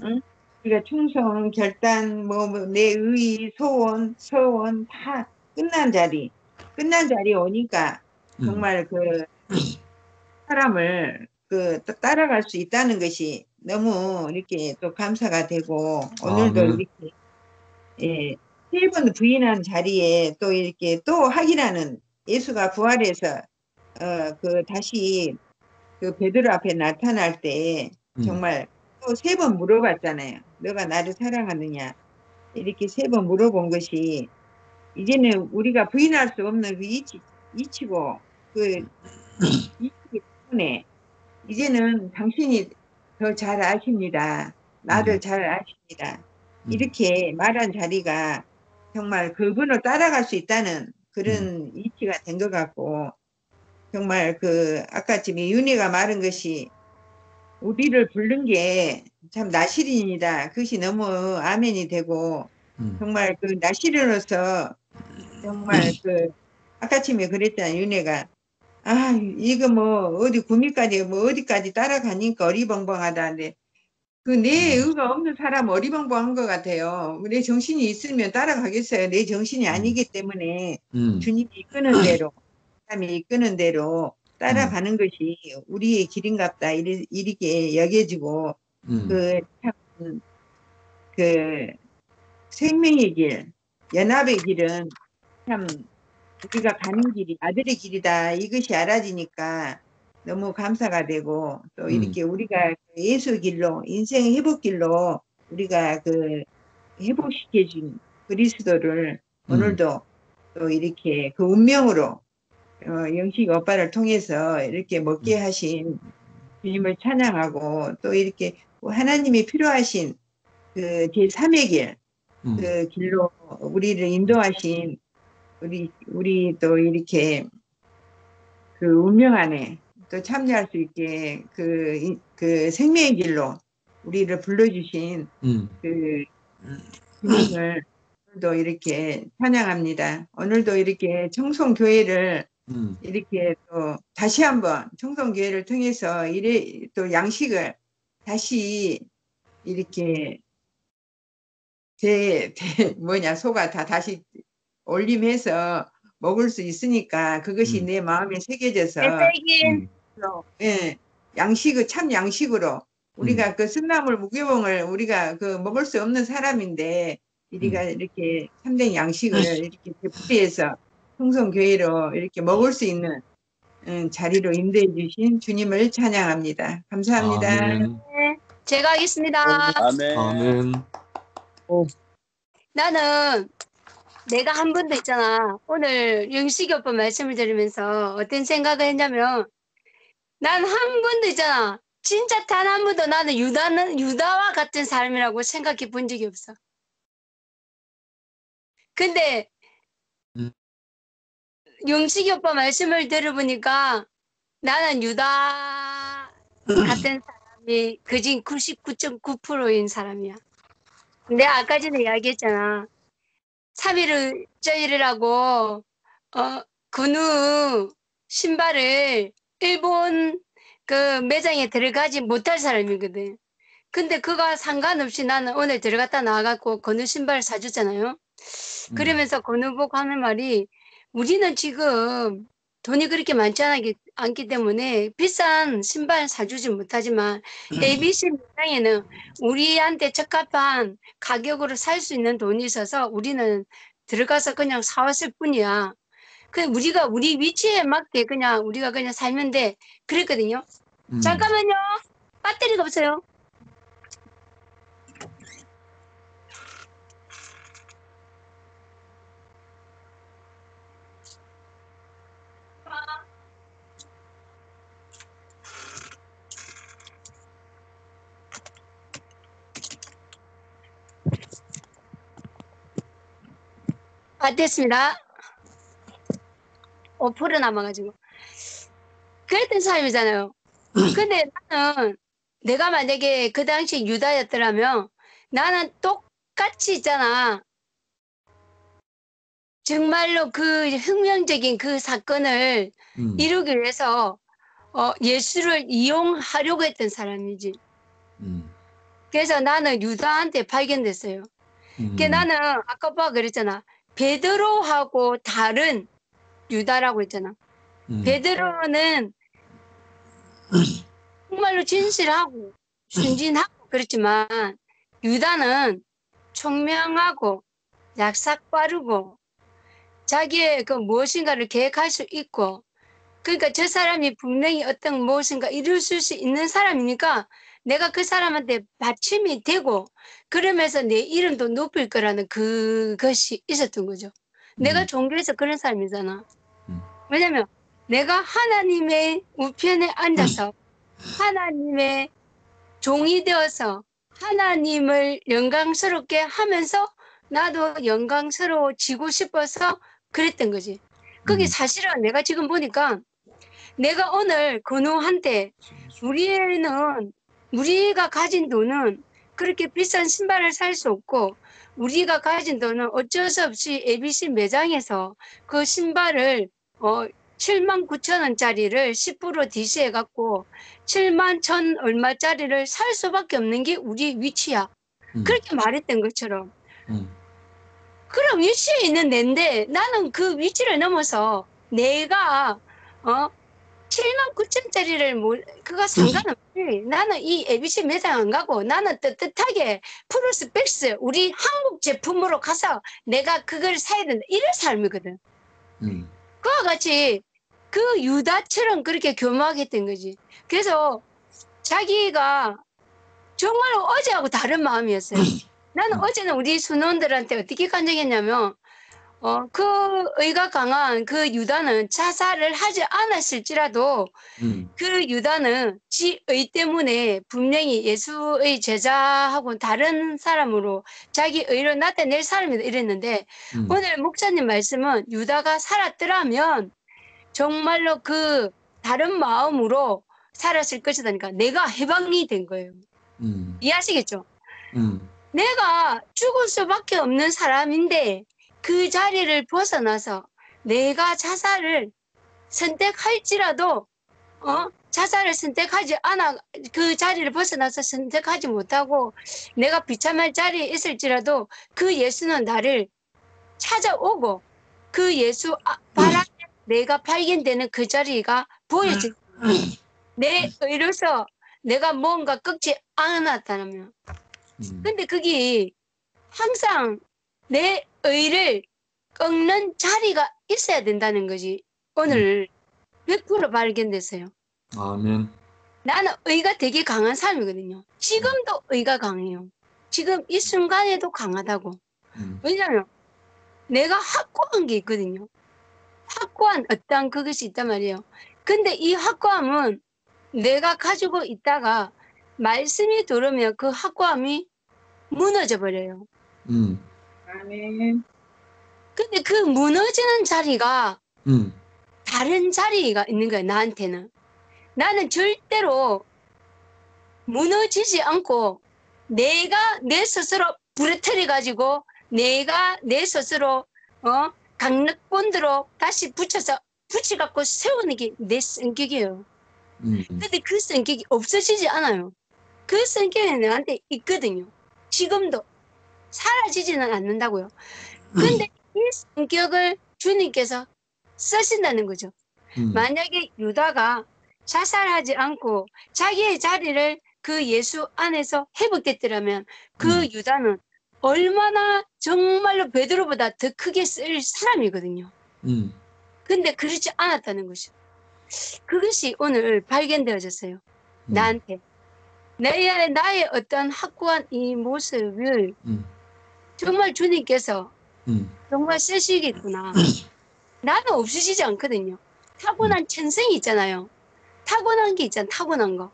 우리가 충성, 결단, 뭐, 뭐, 내 의, 소원, 서원 다 끝난 자리, 끝난 자리에 오니까 음. 정말 그 사람을 그 따- 따라갈 수 있다는 것이 너무 이렇게 또 감사가 되고 오늘도 아멘. 이렇게 예, 세번 부인한 자리에 또 이렇게 또 확인하는 예수가 부활해서 어 그 다시 그 베드로 앞에 나타날 때 음. 정말 또세 번 물어봤잖아요. 너가 나를 사랑하느냐 이렇게 세 번 물어본 것이 이제는 우리가 부인할 수 없는 그 이치, 이치고 그 이치기 때문에 이제는 당신이 더 잘 아십니다. 나를 음. 잘 아십니다. 음. 이렇게 말한 자리가 정말 그분을 따라갈 수 있다는 그런 이치가 된 것 같고 정말 그 아까 지금 윤희가 말한 것이 우리를 부른 게 참 나시린이다. 그것이 너무 아멘이 되고 음. 정말 그 나시린으로서 정말 그 아까쯤에 그랬잖아 윤혜가 아 이거 뭐 어디 구미까지 뭐 어디까지 따라가니까 어리벙벙하다는데 그 내 의가 없는 사람 어리벙벙한 것 같아요. 내 정신이 있으면 따라가겠어요. 내 정신이 아니기 때문에 음. 주님이 이끄는 대로 사람이 이끄는 대로 따라가는 것이 우리의 길인갑다 이리, 이렇게 여겨지고 음. 그참그 생명의 길 연합의 길은 참 우리가 가는 길이 아들의 길이다 이것이 알아지니까 너무 감사가 되고 또 음. 이렇게 우리가 그 예수 길로 인생 회복 길로 우리가 그 회복시켜 준 그리스도를 음. 오늘도 또 이렇게 그 운명으로 어, 영식 오빠를 통해서 이렇게 먹게 하신 주님을 찬양하고 또 이렇게 하나님이 필요하신 그 제3의 길, 음. 그 길로 우리를 인도하신 우리, 우리 또 이렇게 그 운명 안에 또 참여할 수 있게 그, 이- 그 생명의 길로 우리를 불러주신 음. 그 주님을 오늘도 이렇게 찬양합니다. 오늘도 이렇게 청송교회를 음. 이렇게 또 다시 한번 청송교회를 통해서 이래 또 양식을 다시 이렇게 대, 대 뭐냐 소가 다 다시 올림해서 먹을 수 있으니까 그것이 음. 내 마음에 새겨져서 음. 예, 양식을 참 양식으로 우리가 그 쓴나물 무교봉을 우리가 그 먹을 수 없는 사람인데 우리가 이렇게 참된 양식을 이렇게 되풀이해서 풍성교회로 이렇게 먹을 수 있는 음, 자리로 인도해 주신 주님을 찬양합니다. 감사합니다. 아멘. 제가 하겠습니다. 아멘. 아멘. 나는 내가 한 번도 있잖아. 오늘 영식이 오빠 말씀을 들으면서 어떤 생각을 했냐면 난 한 번도 있잖아. 진짜 단 한 번도 나는 유다는 유다와 같은 사람이라고 생각해 본 적이 없어. 근데 음. 영식이 오빠 말씀을 들어보니까 나는 유다 같은 사람이 그중 99.9%인 사람이야. 내가 아까 전에 이야기했잖아. 3일을 저일이라고 어 근우 신발을 일본 그 매장에 들어가지 못할 사람이거든. 근데 그가 상관없이 나는 오늘 들어갔다 나와갖고 건우 신발을 사줬잖아요. 그러면서 건우 보고 하는 말이 우리는 지금 돈이 그렇게 많지 않기, 않기 때문에 비싼 신발 사주지 못하지만 ABC 매장에는 우리한테 적합한 가격으로 살 수 있는 돈이 있어서 우리는 들어가서 그냥 사왔을 뿐이야. 그 우리가 우리 위치에 맞게 그냥 우리가 그냥 살면 돼. 그랬거든요. 음. 잠깐만요. 배터리가 없어요. 아, 됐습니다. 5% 남아가지고. 그랬던 사람이잖아요. 근데 나는 내가 만약에 그 당시 유다였더라면 나는 똑같이 있잖아. 정말로 그 혁명적인 그 사건을 음. 이루기 위해서 어, 예수를 이용하려고 했던 사람이지. 음. 그래서 나는 유다한테 발견됐어요. 음. 그 나는 아까 오빠가 그랬잖아. 베드로하고 다른 유다라고 했잖아. 음. 베드로는 정말로 진실하고 순진하고 그렇지만 유다는 총명하고 약삭 빠르고 자기의 그 무엇인가를 계획할 수 있고 그러니까 저 사람이 분명히 어떤 무엇인가 이룰 수 있는 사람이니까 내가 그 사람한테 받침이 되고 그러면서 내 이름도 높일 거라는 그것이 있었던 거죠. 내가 음. 종교에서 그런 사람이잖아. 음. 왜냐면 내가 하나님의 우편에 앉아서 하나님의 종이 되어서 하나님을 영광스럽게 하면서 나도 영광스러워지고 싶어서 그랬던 거지. 그게 음. 사실은 내가 지금 보니까 내가 오늘 건우한테 우리는 우리가 가진 돈은 그렇게 비싼 신발을 살 수 없고 우리가 가진 돈은 어쩔 수 없이 ABC 매장에서 그 신발을 어 7만 9천 원짜리를 10% DC해 갖고 7만 천 얼마짜리를 살 수밖에 없는 게 우리 위치야. 음. 그렇게 말했던 것처럼 음. 그럼 위치에 있는 내인데 나는 그 위치를 넘어서 내가 어 7만 9천짜리를 뭐 그거 상관없지. 나는 이 ABC 매장 안 가고 나는 떳떳하게 프로스펙스 우리 한국 제품으로 가서 내가 그걸 사야 된다. 이런 삶이거든. 음. 그와 같이 그 유다처럼 그렇게 교묘하게 했던 거지. 그래서 자기가 정말로 어제하고 다른 마음이었어요. 나는 어제는 우리 순원들한테 어떻게 간증했냐면, 어, 그 의가 강한 그 유다는 자살을 하지 않았을지라도 음. 그 유다는 지의 때문에 분명히 예수의 제자하고 다른 사람으로 자기 의를 나타낼 사람이다 이랬는데 음. 오늘 목사님 말씀은 유다가 살았더라면 정말로 그 다른 마음으로 살았을 것이다니까 내가 해방이 된 거예요. 음. 이해하시겠죠? 음. 내가 죽을 수밖에 없는 사람인데 그 자리를 벗어나서 내가 자살을 선택할지라도 어 자살을 선택하지 않아 그 자리를 벗어나서 선택하지 못하고 내가 비참할 자리에 있을지라도 그 예수는 나를 찾아오고 그 예수 아- 바람에 내가 발견되는 그 자리가 보여질 내 의로서 내가 뭔가 꺾지 않았다면 음. 근데 그게 항상 내 의를 꺾는 자리가 있어야 된다는 거지. 오늘 100% 발견됐어요. 아멘. 나는 의가 되게 강한 사람이거든요. 지금도 의가 강해요. 지금 이 순간에도 강하다고. 음. 왜냐면 내가 확고한 게 있거든요. 확고한 어떠한 그것이 있단 말이에요. 근데 이 확고함은 내가 가지고 있다가 말씀이 들으면 그 확고함이 무너져 버려요. 음. 아멘. 근데 그 무너지는 자리가 음. 다른 자리가 있는 거야, 나한테는. 나는 절대로 무너지지 않고 내가 내 스스로 부러뜨려 가지고 내가 내 스스로 어 강력본드로 다시 붙여서 붙여갖고 세우는 게 내 성격이에요. 음. 근데 그 성격이 없어지지 않아요. 그 성격이 나한테 있거든요. 지금도 사라지지는 않는다고요. 근데 이 성격을 주님께서 쓰신다는 거죠. 음. 만약에 유다가 자살하지 않고 자기의 자리를 그 예수 안에서 회복됐더라면 그 음. 유다는 얼마나 정말로 베드로보다 더 크게 쓸 사람이거든요. 음. 근데 그렇지 않았다는 것이죠. 그것이 오늘 발견되어졌어요. 음. 나한테. 나의, 나의 어떤 확고한 이 모습을 음. 정말 주님께서 음. 정말 쓰시겠구나. 나는 없으시지 않거든요. 타고난 천성이 있잖아요. 타고난 게 있잖아, 타고난 거.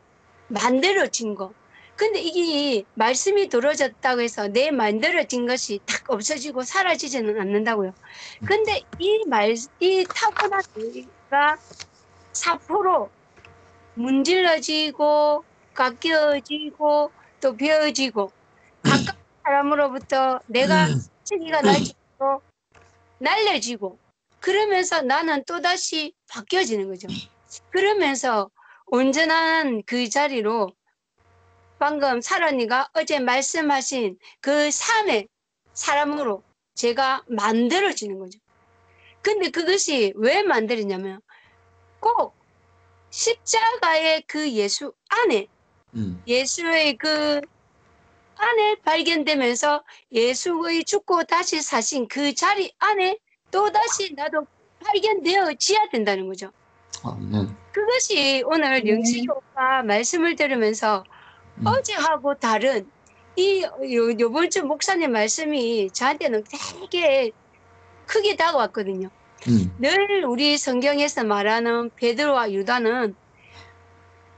만들어진 거. 근데 이게 말씀이 들어졌다고 해서 내 만들어진 것이 탁 없어지고 사라지지는 않는다고요. 근데 이 말, 이 타고난 의가 사포로 문질러지고 깎여지고 또 베어지고 사람으로부터 내가 시기가 날지고 날려지고 그러면서 나는 또다시 바뀌어지는 거죠. 그러면서 온전한 그 자리로 방금 사랑이가 어제 말씀하신 그 삶의 사람으로 제가 만들어지는 거죠. 근데 그것이 왜 만들었냐면 꼭 십자가의 그 예수 안에 음. 예수의 그 안에 발견되면서 예수의 죽고 다시 사신 그 자리 안에 또다시 나도 발견되어지야 된다는 거죠. 아멘. 그것이 오늘 네. 영식 오빠 말씀을 들으면서 음. 어제하고 다른 이 요, 요번 주 목사님 말씀이 저한테는 되게 크게 다가왔거든요. 음. 늘 우리 성경에서 말하는 베드로와 유다는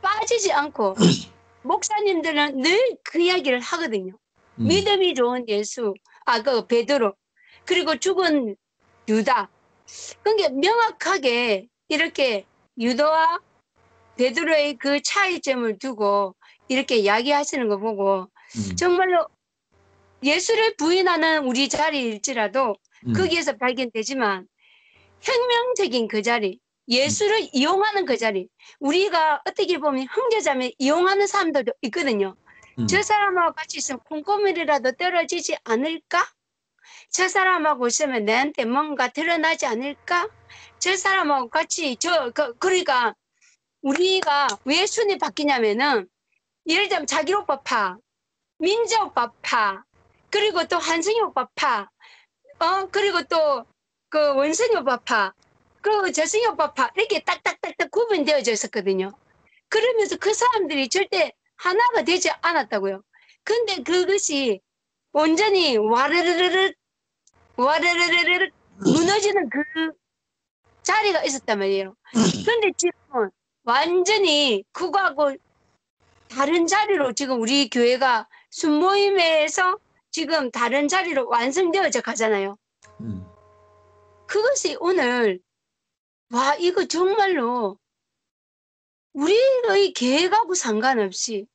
빠지지 않고 목사님들은 늘 그 이야기를 하거든요. 음. 믿음이 좋은 예수, 아, 그 베드로, 그리고 죽은 유다. 그게 명확하게 이렇게 유다와 베드로의 그 차이점을 두고 이렇게 이야기하시는 거 보고 음. 정말로 예수를 부인하는 우리 자리일지라도 음. 거기에서 발견되지만 혁명적인 그 자리, 예수를 이용하는 그 자리, 우리가 어떻게 보면 형제자매 이용하는 사람들도 있거든요. 음. 저 사람하고 같이 있으면 콩고물이라도 떨어지지 않을까? 저 사람하고 있으면 내한테 뭔가 드러나지 않을까? 저 사람하고 같이 저 그, 그러니까 우리가 왜 순위 바뀌냐면은 예를 들면 자기 오빠 파, 민재 오빠 파, 그리고 또 한승희 오빠 파, 어 그리고 또 그 원승이 오빠 파, 그 저승이 오빠 파 이렇게 딱딱딱딱 구분되어져 있었거든요. 그러면서 그 사람들이 절대 하나가 되지 않았다고요. 근데 그것이 온전히 와르르르르 와르르르르 무너지는 그 자리가 있었단 말이에요. 근데 지금은 완전히 그거하고 다른 자리로 지금 우리 교회가 순모임에서 지금 다른 자리로 완성되어져 가잖아요. 음. 그것이 오늘 와 이거 정말로 우리의 계획하고 상관없이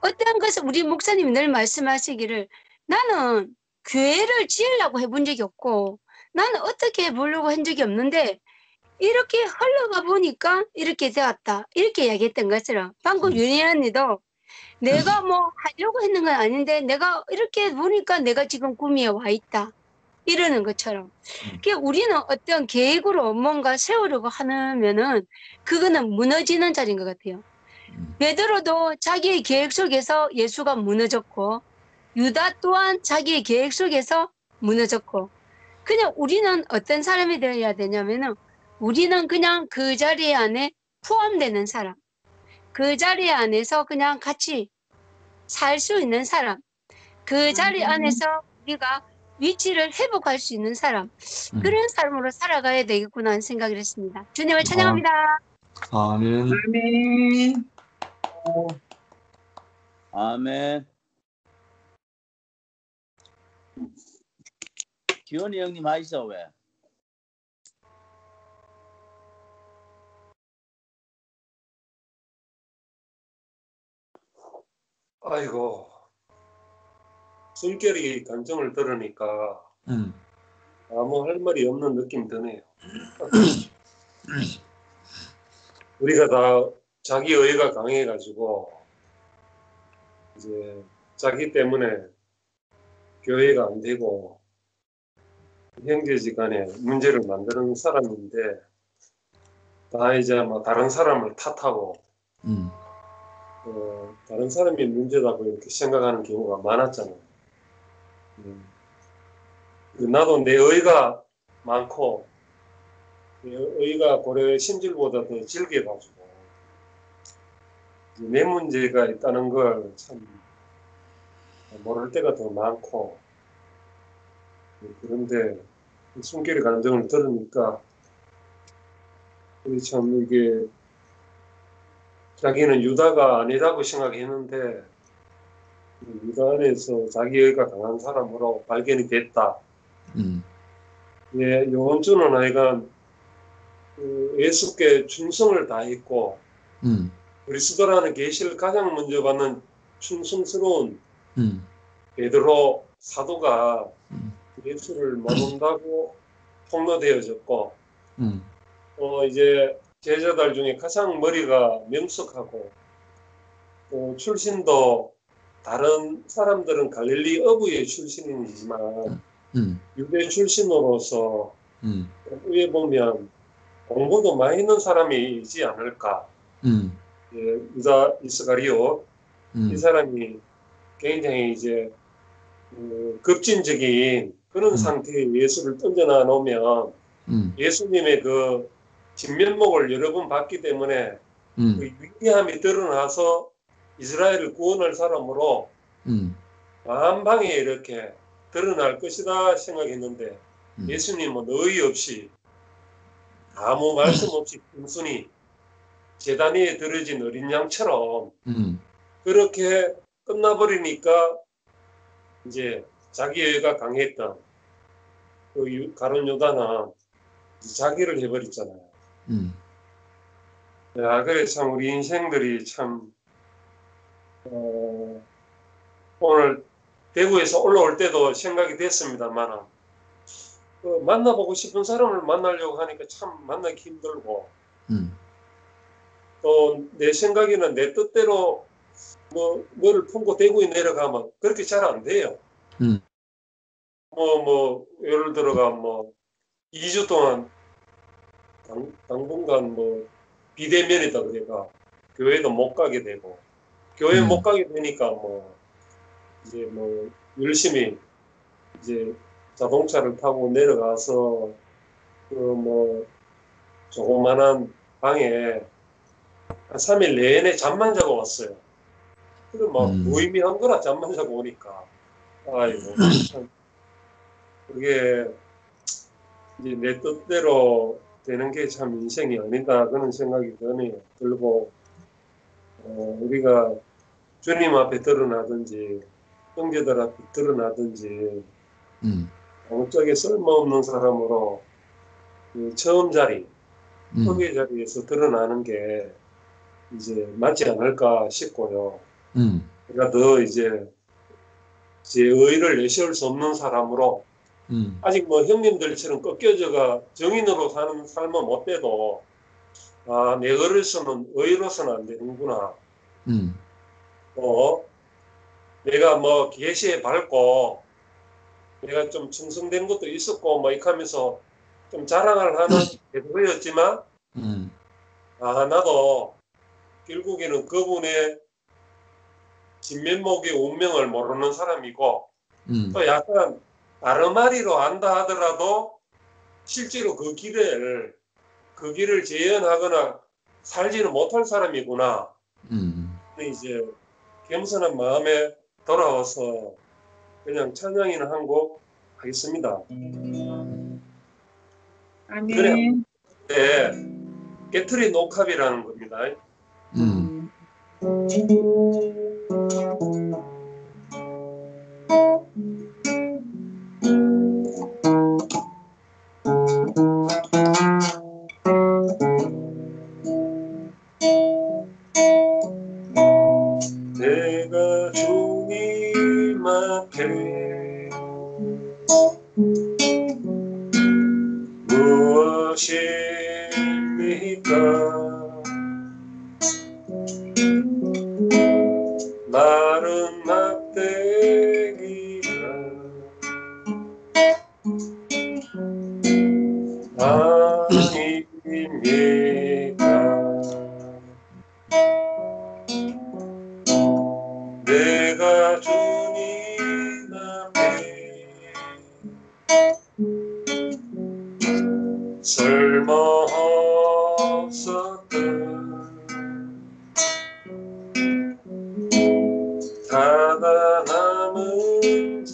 어떤 것을 우리 목사님이 늘 말씀하시기를 나는 교회를 지으려고 해본 적이 없고 나는 어떻게 해보려고 한 적이 없는데 이렇게 흘러가 보니까 이렇게 되었다 이렇게 이야기했던 것처럼 방금 음. 윤희 언니도 내가 뭐 하려고 했는 건 아닌데 내가 이렇게 보니까 내가 지금 꿈에 와 있다 이러는 것처럼 음. 그 우리는 어떤 계획으로 뭔가 세우려고 하면은 그거는 무너지는 자리인 것 같아요. 음. 베드로도 자기의 계획 속에서 예수가 무너졌고 유다 또한 자기의 계획 속에서 무너졌고 그냥 우리는 어떤 사람이 되어야 되냐면은 우리는 그냥 그 자리 안에 포함되는 사람 그 자리 안에서 그냥 같이 살 수 있는 사람 그 자리 음. 안에서 우리가 위치를 회복할 수 있는 사람 음. 그런 사람으로 살아가야 되겠구나 하는 생각을 했습니다. 주님을 찬양합니다. 아멘. 아멘. 아멘. 기원이 형님 하이소 왜? 아이고, 숨결이 감정을 들으니까 음. 아무 할 말이 없는 느낌 드네요. 우리가 다 자기 의가 강해가지고 이제 자기 때문에 교회가 안 되고 형제지간에 문제를 만드는 사람인데 다 이제 뭐 다른 사람을 탓하고 음. 어, 다른 사람이 문제다 고 이렇게 생각하는 경우가 많았잖아요. 음. 나도 내 의가 많고 내 의가 고래 심질보다 더 질게 가지고 내 문제가 있다는 걸 참 모를 때가 더 많고 그런데 숨결의 감정을 들으니까 참 이게 자기는 유다가 아니라고 생각했는데 유다 안에서 자기가 강한 사람으로 발견이 됐다. 음, 예, 요원주는 하여간 그 예수께 충성을 다했고 음, 그리스도라는 계시를 가장 먼저 받는 충성스러운 음, 베드로 사도가 음. 예수를 모른다고 폭로되어졌고 음, 어 이제 제자들 중에 가장 머리가 명석하고 또 출신도 다른 사람들은 갈릴리 어부의 출신이지만 음, 유대 출신으로서 음, 위에 보면 공부도 많이 있는 사람이지 않을까. 음, 예, 유다 이스가리오 이 음, 사람이 굉장히 이제 그 급진적인 그런 음. 상태에 예수를 던져놔 놓으면 음, 예수님의 그 진면목을 여러 번 봤기 때문에 그 음, 위대함이 드러나서 이스라엘을 구원할 사람으로 음, 만방에 이렇게 드러날 것이다 생각했는데 음. 예수님은 어이없이 아무 말씀 없이 단순히 재단 위에 들어진 어린 양처럼 음, 그렇게 끝나버리니까 이제 자기 애가 강했던 그 유- 가론 이제 자기를 해버렸잖아요. 음, 야, 그래 참 우리 인생들이 참 어, 오늘 대구에서 올라올 때도 생각이 됐습니다만 그 만나보고 싶은 사람을 만나려고 하니까 참 만나기 힘들고 음, 또내 생각에는 내 뜻대로 뭐 뭐를 품고 대구에 내려가면 그렇게 잘 안 돼요. 음. 뭐 뭐 예를 들어가 뭐 2주 동안 당, 당분간 뭐 비대면이다 그래가 교회도 못 가게 되고 교회 음. 못 가게 되니까 뭐 이제 뭐 열심히 이제 자동차를 타고 내려가서 그 뭐 조그만한 방에 한 3일 내내 잠만 자고 왔어요. 그래 막 음. 무의미한 거라 잠만 자고 오니까 아이고 참 그게 이제 내 뜻대로 되는 게 참 인생이 아니다 그런 생각이 드네요. 들고 어, 우리가 주님 앞에 드러나든지 형제들 앞에 드러나든지 음, 영적에 쓸모없는 사람으로 그 처음 자리, 음, 소개 자리에서 드러나는 게 이제 맞지 않을까 싶고요. 음, 제가 더 이제 제 의를 내세울 수 없는 사람으로 음, 아직 뭐 형님들처럼 꺾여져가 정인으로 사는 삶은 못 돼도 아, 내 의로서는 의로서는 안 되는구나. 음, 어, 내가 뭐 계시에 밝고 내가 좀 충성된 것도 있었고 뭐 이렇게 하면서 좀 자랑을 하는 대도였지만 음, 아 나도 결국에는 그분의 진면목의 운명을 모르는 사람이고 음, 또 약간 아르마리로 안다 하더라도 실제로 그 길을 그 길을 재현하거나 살지는 못할 사람이구나. 음. 이제 겸손한 마음에 돌아와서 그냥 찬양이나 한 곡 하겠습니다. 아멘. 그래요. 네, 깨트리 녹합이라는 겁니다. 음,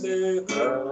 남은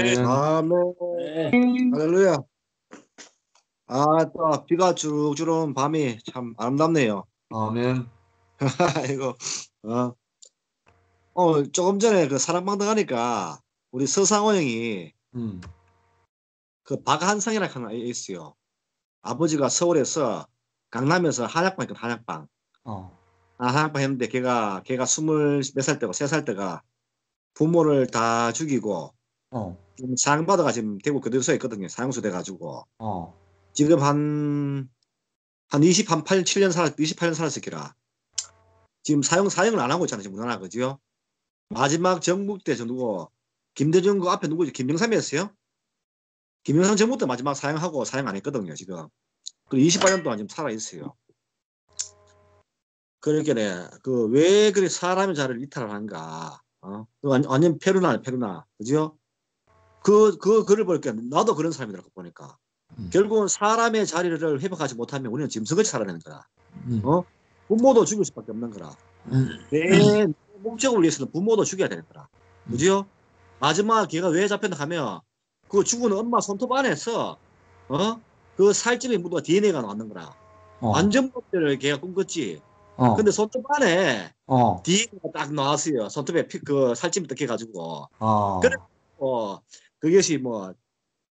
아멘. 아멘. 네. 할렐루야. 아, 또 비가 주룩주룩 오는 밤이 참 아름답네요. 아멘. 이거 어. 어, 조금 전에 그 사랑방송 하니까 우리 서상호 형이 음. 그 박한상이라는 하나 있어요. 아버지가 서울에서 강남에서 한약방 있거든, 한약방. 어. 아, 한약방 했는데 걔가 걔가 스물 몇 살 때고 세 살 때가 부모를 다 죽이고 어. 지금 사형받아가 지금 대구 교도소에 있거든요. 사형수 돼가지고 어. 지금 한, 한 20, 한 8, 7년 살, 28년 살았을 기라. 지금 사형, 사형을 안 하고 있잖아요. 지금 우리나라, 그죠? 마지막 정국 때저 누구, 김대중 그 앞에 누구지? 김영삼이었어요? 김영삼 정부 때 마지막 사형하고 사형 안 했거든요, 지금. 그리고 28년 동안 지금 살아있어요. 그렇게 네, 그, 왜 그래 사람의 자를 이탈을 한가. 어? 그 완- 완전 페루나, 페루나. 그죠? 그, 그, 글을 보니까 나도 그런 사람이더라고, 보니까. 음. 결국은 사람의 자리를 회복하지 못하면 우리는 짐승같이 살아내는 거야. 음. 어? 부모도 죽일 수밖에 없는 거라. 음. 내 목적을 위해서는 부모도 죽여야 되는 거라. 그지요? 마지막 걔가 왜 잡혔나 하면 그 죽은 엄마 손톱 안에서 어? 그 살집이 묻어 DNA가 나왔는 거라. 어. 완전 법대로 걔가 꿈꿨지. 어. 근데 손톱 안에 어. DNA가 딱 나왔어요. 손톱에 피, 그 살집이 뜯겨가지고. 어. 그래. 어, 그것이 뭐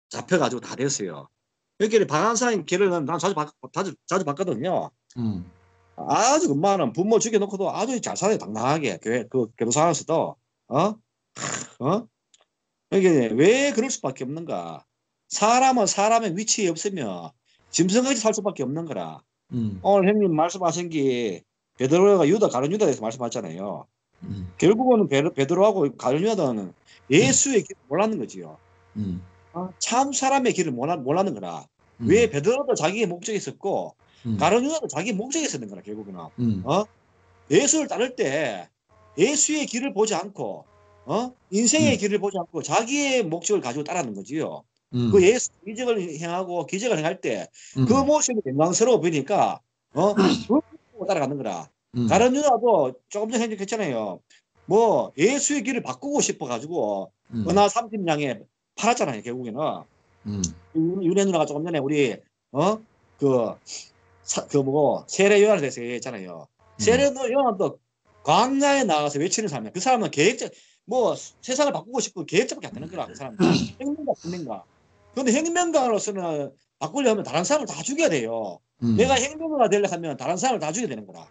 잡혀가지고 다 됐어요. 여기 방한사인 걔를 난 자주 봤, 자주, 자주 봤거든요. 음. 아주 엄마는 부모 죽여놓고도 아주 잘 살아요, 당당하게. 교회, 그, 교도소에서도, 어? 어? 이게 왜 그럴 수밖에 없는가? 사람은 사람의 위치에 없으면 짐승같이 살 수밖에 없는 거라. 음. 오늘 형님 말씀하신 게 베드로가 유다 가론 유다에서 말씀하셨잖아요. 음. 결국은 베, 베드로하고 가룟 유다는 예수의 길을 몰랐는 거지요. 음. 어? 참 사람의 길을 몰라, 몰랐는 거라. 음. 왜 베드로도 자기의 목적이 있었고 음. 가룟유다도 자기 목적이 있었는 거라 결국은. 음. 어? 예수를 따를 때 예수의 길을 보지 않고 어? 인생의 음. 길을 보지 않고 자기의 목적을 가지고 따라는 거지요. 음. 그 예수 기적을 행하고 기적을 행할 때그 음. 모습이 영광스러워 보이니까 어? 따라가는 거라. 음. 유다도 조금 전에 했잖아요. 뭐 예수의 길을 바꾸고 싶어 가지고 음. 은하 30냥에 팔았잖아요. 결국에는 음. 윤혜 누나가 조금 전에 우리 어그 그 뭐고 세례 요한에 대해서 얘기했잖아요. 세례 요한도 광야에 나가서 외치는 사람이야. 그 사람은 계획적 뭐 세상을 바꾸고 싶고 계획적밖에 안 되는 거라. 그 사람은 행명가 행명가. 그런데 행명가로서는 바꾸려면 다른 사람을 다 죽여야 돼요. 음. 내가 행명가가 되려 하면 다른 사람을 다 죽여야 되는 거라.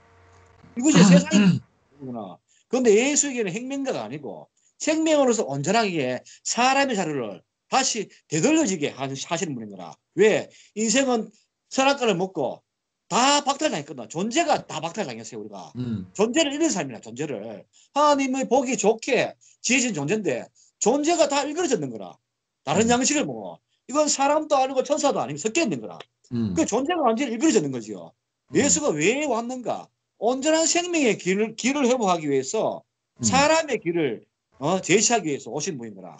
이것이 세상이 구나 그런데 예수에게는 행명가가 아니고 생명으로서 온전하게 사람의 자료를 다시 되돌려지게 하- 하시는 분인 거라. 왜? 인생은 선악과를 먹고 다 박탈당했거든. 존재가 다 박탈당했어요, 우리가. 음. 존재를 잃은 삶이라, 존재를. 하나님의 보기 좋게 지어진 존재인데, 존재가 다 일그러졌는 거라. 다른 음. 양식을 먹어. 이건 사람도 아니고 천사도 아니고 섞여 있는 거라. 음. 그 존재가 완전히 일그러졌는 거지요. 예수가 왜 왔는가? 온전한 생명의 길을, 길을 회복하기 위해서 음. 사람의 길을 어, 제시하기 위해서 오신 분인 거라.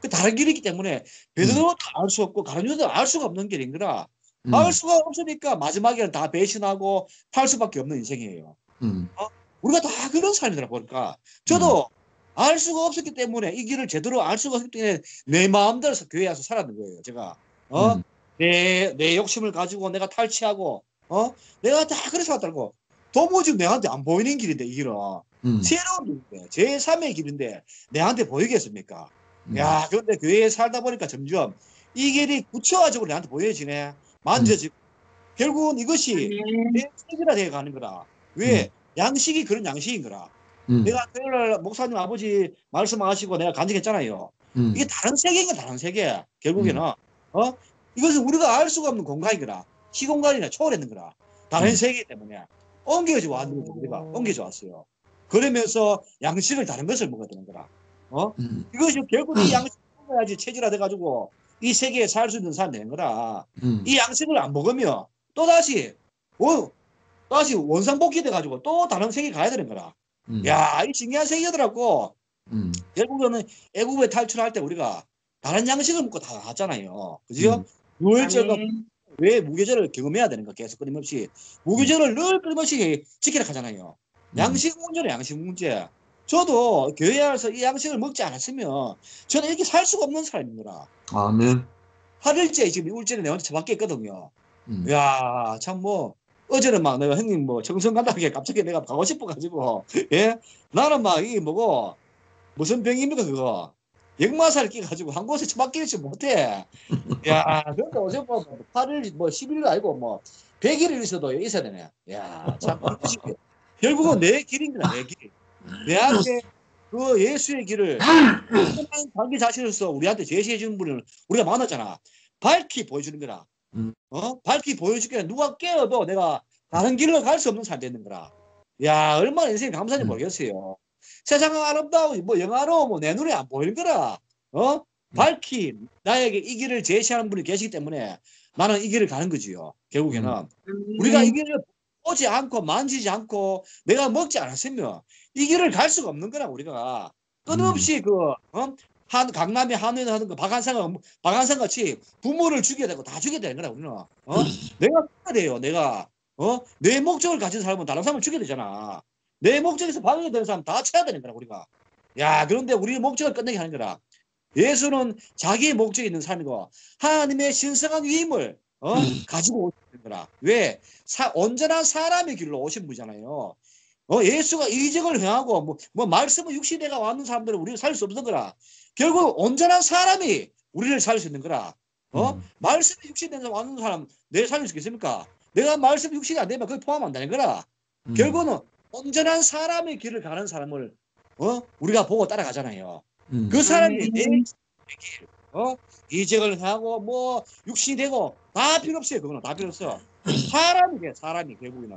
그 다른 길이기 때문에 베드로도 알 수 없고 가룟유다도 알 수가 없는 길인 거라. 음. 알 수가 없으니까 마지막에는 다 배신하고 팔 수밖에 없는 인생이에요. 음. 우리가 다 그런 삶이더라 보니까 저도 알 수가 없었기 때문에 이 길을 제대로 알 수가 없기 때문에 내 마음대로 교회 와서 살았는 거예요. 제가 어? 음. 내, 내 욕심을 가지고 내가 탈취하고 어? 내가 다 그래서 살았다고 도무지 내한테 안 보이는 길인데 이 길은. 음. 새로운 길인데 제3의 길인데 내한테 보이겠습니까? 음. 야 그런데 교회에 살다 보니까 점점 이 길이 구체화적으로 내한테 보여지네. 만져지고. 결국은 이것이 내 책이라 되어 가는 거라. 왜? 양식이 그런 양식인 거라. 음. 내가 토요일날 목사님 아버지 말씀하시고 내가 간증했잖아요. 음. 이게 다른 세계인 거 다른 세계? 결국에는 어? 이것은 우리가 알 수가 없는 공간인 거라. 시공간이나 초월했는 거라. 다른 음. 세계 때문에 옮겨져 왔는 거죠 우리가 옮겨져 왔어요 그러면서 양식을 다른 것을 먹어야 되는 거라 어 음. 이것이 결국 이 양식을 먹어야지 체질화 돼 가지고 이 세계에 살 수 있는 사람 되는 거라 음. 이 양식을 안 먹으면 또 다시 어 다시 원상복귀 돼 가지고 또 다른 세계 가야 되는 거라 음. 야 이 신기한 세계더라고 음. 결국에는 애국에 탈출할 때 우리가 다른 양식을 먹고 다 나왔잖아요. 그죠? 음. 유월절과 아멘. 왜 무교절을 경험해야 되는가 계속 끊임없이 무교절을 늘 끊임없이 지키라 하잖아요. 양식 문제는 양식 문제. 저도 교회 안에서 이 양식을 먹지 않았으면 저는 이렇게 살 수가 없는 사람입니다. 아멘. 8일째 지금 울전에 내한테 처박혀 있거든요. 음. 야, 참 뭐, 어제는 막 내가 형님 뭐 정성 간다고 해 갑자기 내가 가고 싶어가지고, 예? 나는 막 이게 뭐고, 무슨 병입니까, 그거? 역마살 끼가지고 한 곳에 처박히지 못해. 야, 그런데 어제 뭐, 8일, 뭐 10일도 아니고 뭐, 100일을 있어도 있어야 되네. 야, 참, 결국은 내 길인 거다, 내 길. 내한테 그 예수의 길을 자기 자신으로서 우리한테 제시해 주는 분을 우리가 만났잖아. 밝히 보여주는 거라. 음. 어? 밝히 보여줄게. 누가 깨어도 내가 다른 길로 갈 수 없는 사람이 되는 거라. 야, 얼마나 인생이 감사한지 음. 모르겠어요. 세상은 아름다워, 뭐 영화로 뭐 내 눈에 안 보이는 거라. 어? 밝히 나에게 이 길을 제시하는 분이 계시기 때문에 나는 이 길을 가는 거지요. 결국에는. 음. 우리가 이 길을 보지 않고 만지지 않고 내가 먹지 않았으면 이 길을 갈 수가 없는 거라 우리가 끊임없이 그 어? 한 강남의 한의원 하는 거 박한상 박한상 같이 부모를 죽여야 되고 다 죽여야 되는 거라 우리는 어? 내가 죽여야 돼요 내가 어? 내 목적을 가진 사람은 다른 사람을 죽여야 되잖아 내 목적에서 방해가 되는 사람 다 쳐야 되는 거라 우리가 야 그런데 우리의 목적을 끝내게 하는 거라 예수는 자기의 목적이 있는 사람이고 하나님의 신성한 위임을 어? 가지고 오시는 거라 왜 사, 온전한 사람의 길로 오신 분이잖아요. 어, 예수가 이적을 행하고 뭐, 뭐 말씀은 육시대가 왔는 사람들은 우리가 살수 없는 거라. 결국 온전한 사람이 우리를 살릴 수 있는 거라. 어? 음. 말씀이 육시대가 왔는 사람 내 살릴 수 있겠습니까? 내가 말씀 육시대 안 되면 그게 포함 안 되는 거라. 음. 결국은 온전한 사람의 길을 가는 사람을 어? 우리가 보고 따라가잖아요. 음. 그 사람이. 내 길, 어? 이적을 하고 뭐 육신이 되고 다 필요 없어요. 그거는 다 필요 없어. 사람이 돼 사람이 결국에는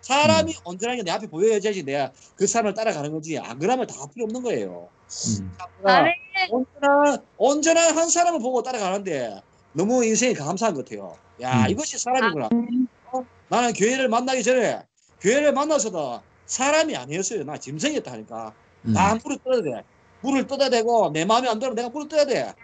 사람이 온전하게 내 앞에 보여야지 내가 그 사람을 따라가는 거지. 안 그러면 다 필요 없는 거예요. 음. 온전한 온전한 한 사람을 보고 따라가는데 너무 인생이 감사한 것 같아요. 야 음. 이것이 사람이구나. 어? 나는 교회를 만나기 전에 교회를 만나서도 사람이 아니었어요. 나 짐승이었다 하니까. 음. 나 물을 떠야 돼. 물을 떠야 되고 내 마음에 안 들면 내가 물을 떠야 돼. 어?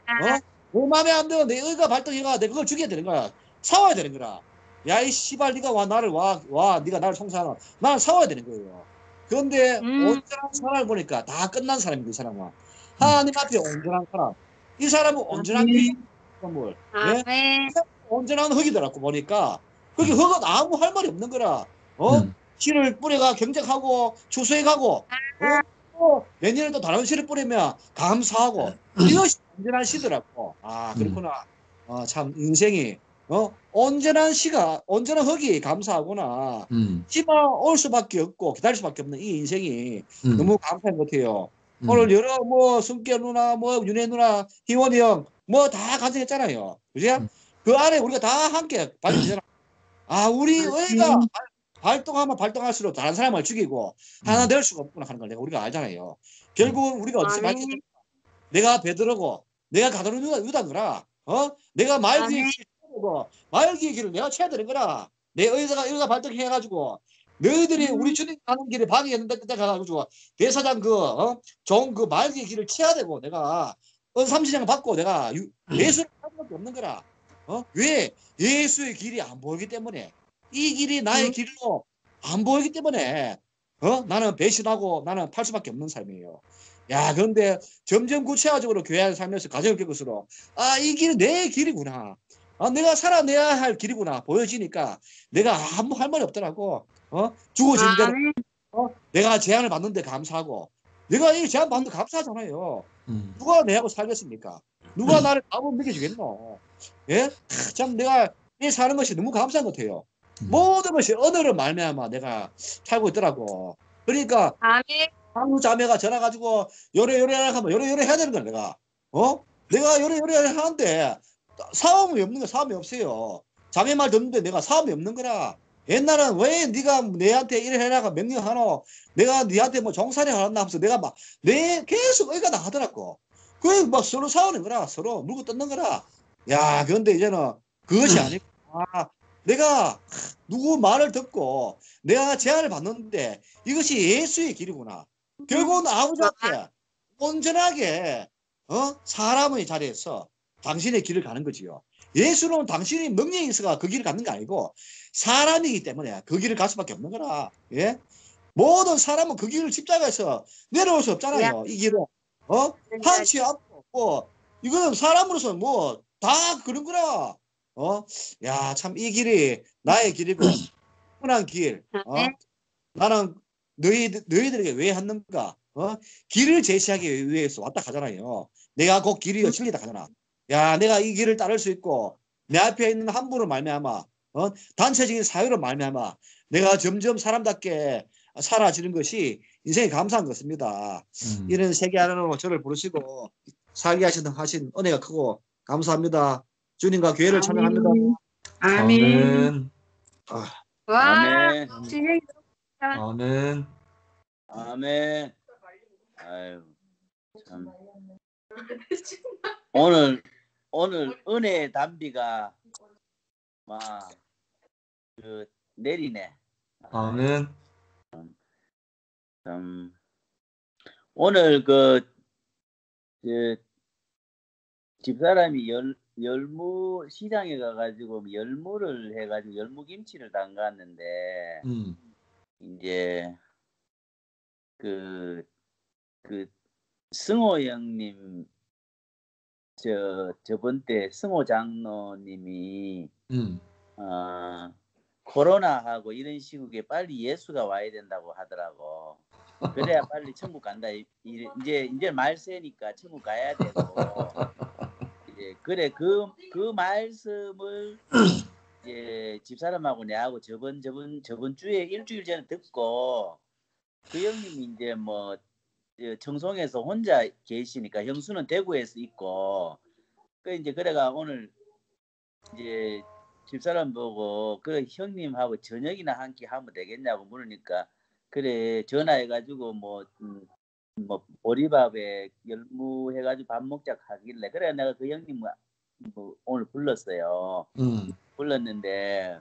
내 마음에 안 들면 내 의가 발동해가 내가 그걸 죽여야 되는 거야. 싸워야 되는 거라. 야 이 씨발 네가 와 나를 와 와 네가 나를 청소하라. 나는 싸워야 되는 거예요. 그런데 음. 온전한 사람을 보니까 다 끝난 사람이고 이 사람은 하나님 앞에 온전한 사람. 이 사람은 온전한 게 물. 예? 아멘. 온전한 흙이더라고 보니까 그게 흙은 아무 할 말이 없는 거라. 어? 음. 씨를 뿌려가 경작하고 추수해 가고 어? 또 내년에 또 다른 씨를 뿌리면 감사하고 이것이 온전한 시더라고. 아 그렇구나. 어, 참 인생이 어 온전한 시가 온전한 흙이 감사하구나. 음. 씨만 올 수밖에 없고 기다릴 수밖에 없는 이 인생이 음. 너무 감사한 것 같아요. 음. 오늘 여러 뭐 승계 누나 뭐 윤혜 누나 희원이 형 뭐 다 간증했잖아요. 그지? 음. 그 안에 우리가 다 함께 발전되잖아. 아 우리 의가 발- 발동하면 발동할수록 다른 사람을 죽이고 하나 될 수가 없구나 하는 걸 내가 우리가 알잖아요. 결국은 우리가 어디서. 발전 내가 베드로고 내가 가드로 유다 유다인 거라. 어? 내가 말기의 아멘. 길을 고 말기의 길을 내가 쳐야 되는 거라. 내 의사가 의가 발동해 가지고 너희들이 우리 주님 가는 길에 방해했는데 그때 가가지고 대사장 그, 어? 그 말기의 길을 쳐야 되고 내가 은삼시장 받고 내가 유- 예수를 할 수밖에 없는 거라. 어? 왜? 예수의 길이 안 보이기 때문에 이 길이 나의 길로 안 보이기 때문에 어? 나는 배신하고 나는 팔 수밖에 없는 삶이에요. 야, 그런데 점점 구체화적으로 교회 안에 살면서 가정을 겪을수록 아, 이 길이 내 길이구나. 아, 내가 살아내야 할 길이구나. 보여지니까 내가 아무 할 말이 없더라고. 어? 죽어진 대로. 어? 내가 제안을 받는데 감사하고 내가 이 제안 받는데 감사하잖아요. 음. 누가 내하고 살겠습니까? 누가 나를 밥을 먹여주겠노? 예? 참 내가 이 사는 것이 너무 감사한 것 같아요. 음. 모든 것이 언어로 말미암아 내가 살고 있더라고. 그러니까 아멘. 한국 자매가 전화 가지고 요래 요래 하면 요래 요래 해야 되는 거야 내가. 어? 내가 요래 요래 하는데 사업이 없는 거 사업이 없어요. 자매 말 듣는데 내가 사업이 없는 거라. 옛날은 왜 네가 내한테 이래 해라가 명령하노? 내가 네한테 뭐 종살이 하나 하면서 내가 막 내 계속 의가 나하더라고. 그게 막 서로 싸우는 거라 서로 물고 뜯는 거라. 야 그런데 이제는 그것이 아니고 아, 내가 누구 말을 듣고 내가 제안을 받는데 이것이 예수의 길이구나. 결국은 아버지 앞에 온전하게 어? 사람의 자리에서 당신의 길을 가는 거지요. 예수는 당신이 명령이 있어가 그 길을 가는 게 아니고 사람이기 때문에 그 길을 갈 수밖에 없는 거라. 예? 모든 사람은 그 길을 십자가에서 내려올 수 없잖아요. 이 길은 어? 한치 앞고 뭐 이거는 사람으로서 뭐 다 그런 거라. 어? 야, 참 이 길이 나의 길이고 흔한 길. 어? 아멘. 나는 너희 너희들에게 왜 했는가? 어? 길을 제시하기 위해서 왔다 가잖아요. 내가 그 길이여 진리다 가잖아. 야, 내가 이 길을 따를 수 있고 내 앞에 있는 한 분을 말미암아, 어? 단체적인 사유로 말미암아 내가 점점 사람답게 살아지는 것이 인생이 감사한 것입니다. 음. 이런 세계 하나로 저를 부르시고 살게 하신 하신 은혜가 크고 감사합니다. 주님과 교회를 찬양합니다. 아멘. 아멘. 와. 아멘. 진영이 아멘. 아멘. 아유, 참. 오늘, 오늘 은혜의 담비가 막, 그, 내리네. 아멘. 참. 오늘 그, 그, 집사람이 열, 열무 시장에 가가지고 열무를 해가지고 열무김치를 담갔는데, 음. 이제 그, 그 승호 형님 저 저번 때 승호 장로님이 음. 어, 코로나하고 이런 시국에 빨리 예수가 와야 된다고 하더라고. 그래야 빨리 천국 간다. 이제 이제 말세니까 천국 가야 되고. 그래 그그 말씀을 이제 집사람하고 내하고 저번 저번 저번 주에 일주일 전에 듣고 그 형님이 이제 뭐저 청송에서 혼자 계시니까 형수는 대구에서 있고 그 이제 그래가 오늘 이제 집사람 보고 그래 형님하고 저녁이나 한 끼 하면 되겠냐고 물으니까 그래 전화해가지고 뭐, 음, 뭐 보리밥에 열무 해가지고 밥 먹자 하길래 그래 내가 그 형님 뭐, 뭐 오늘 불렀어요. 음. 불렀는데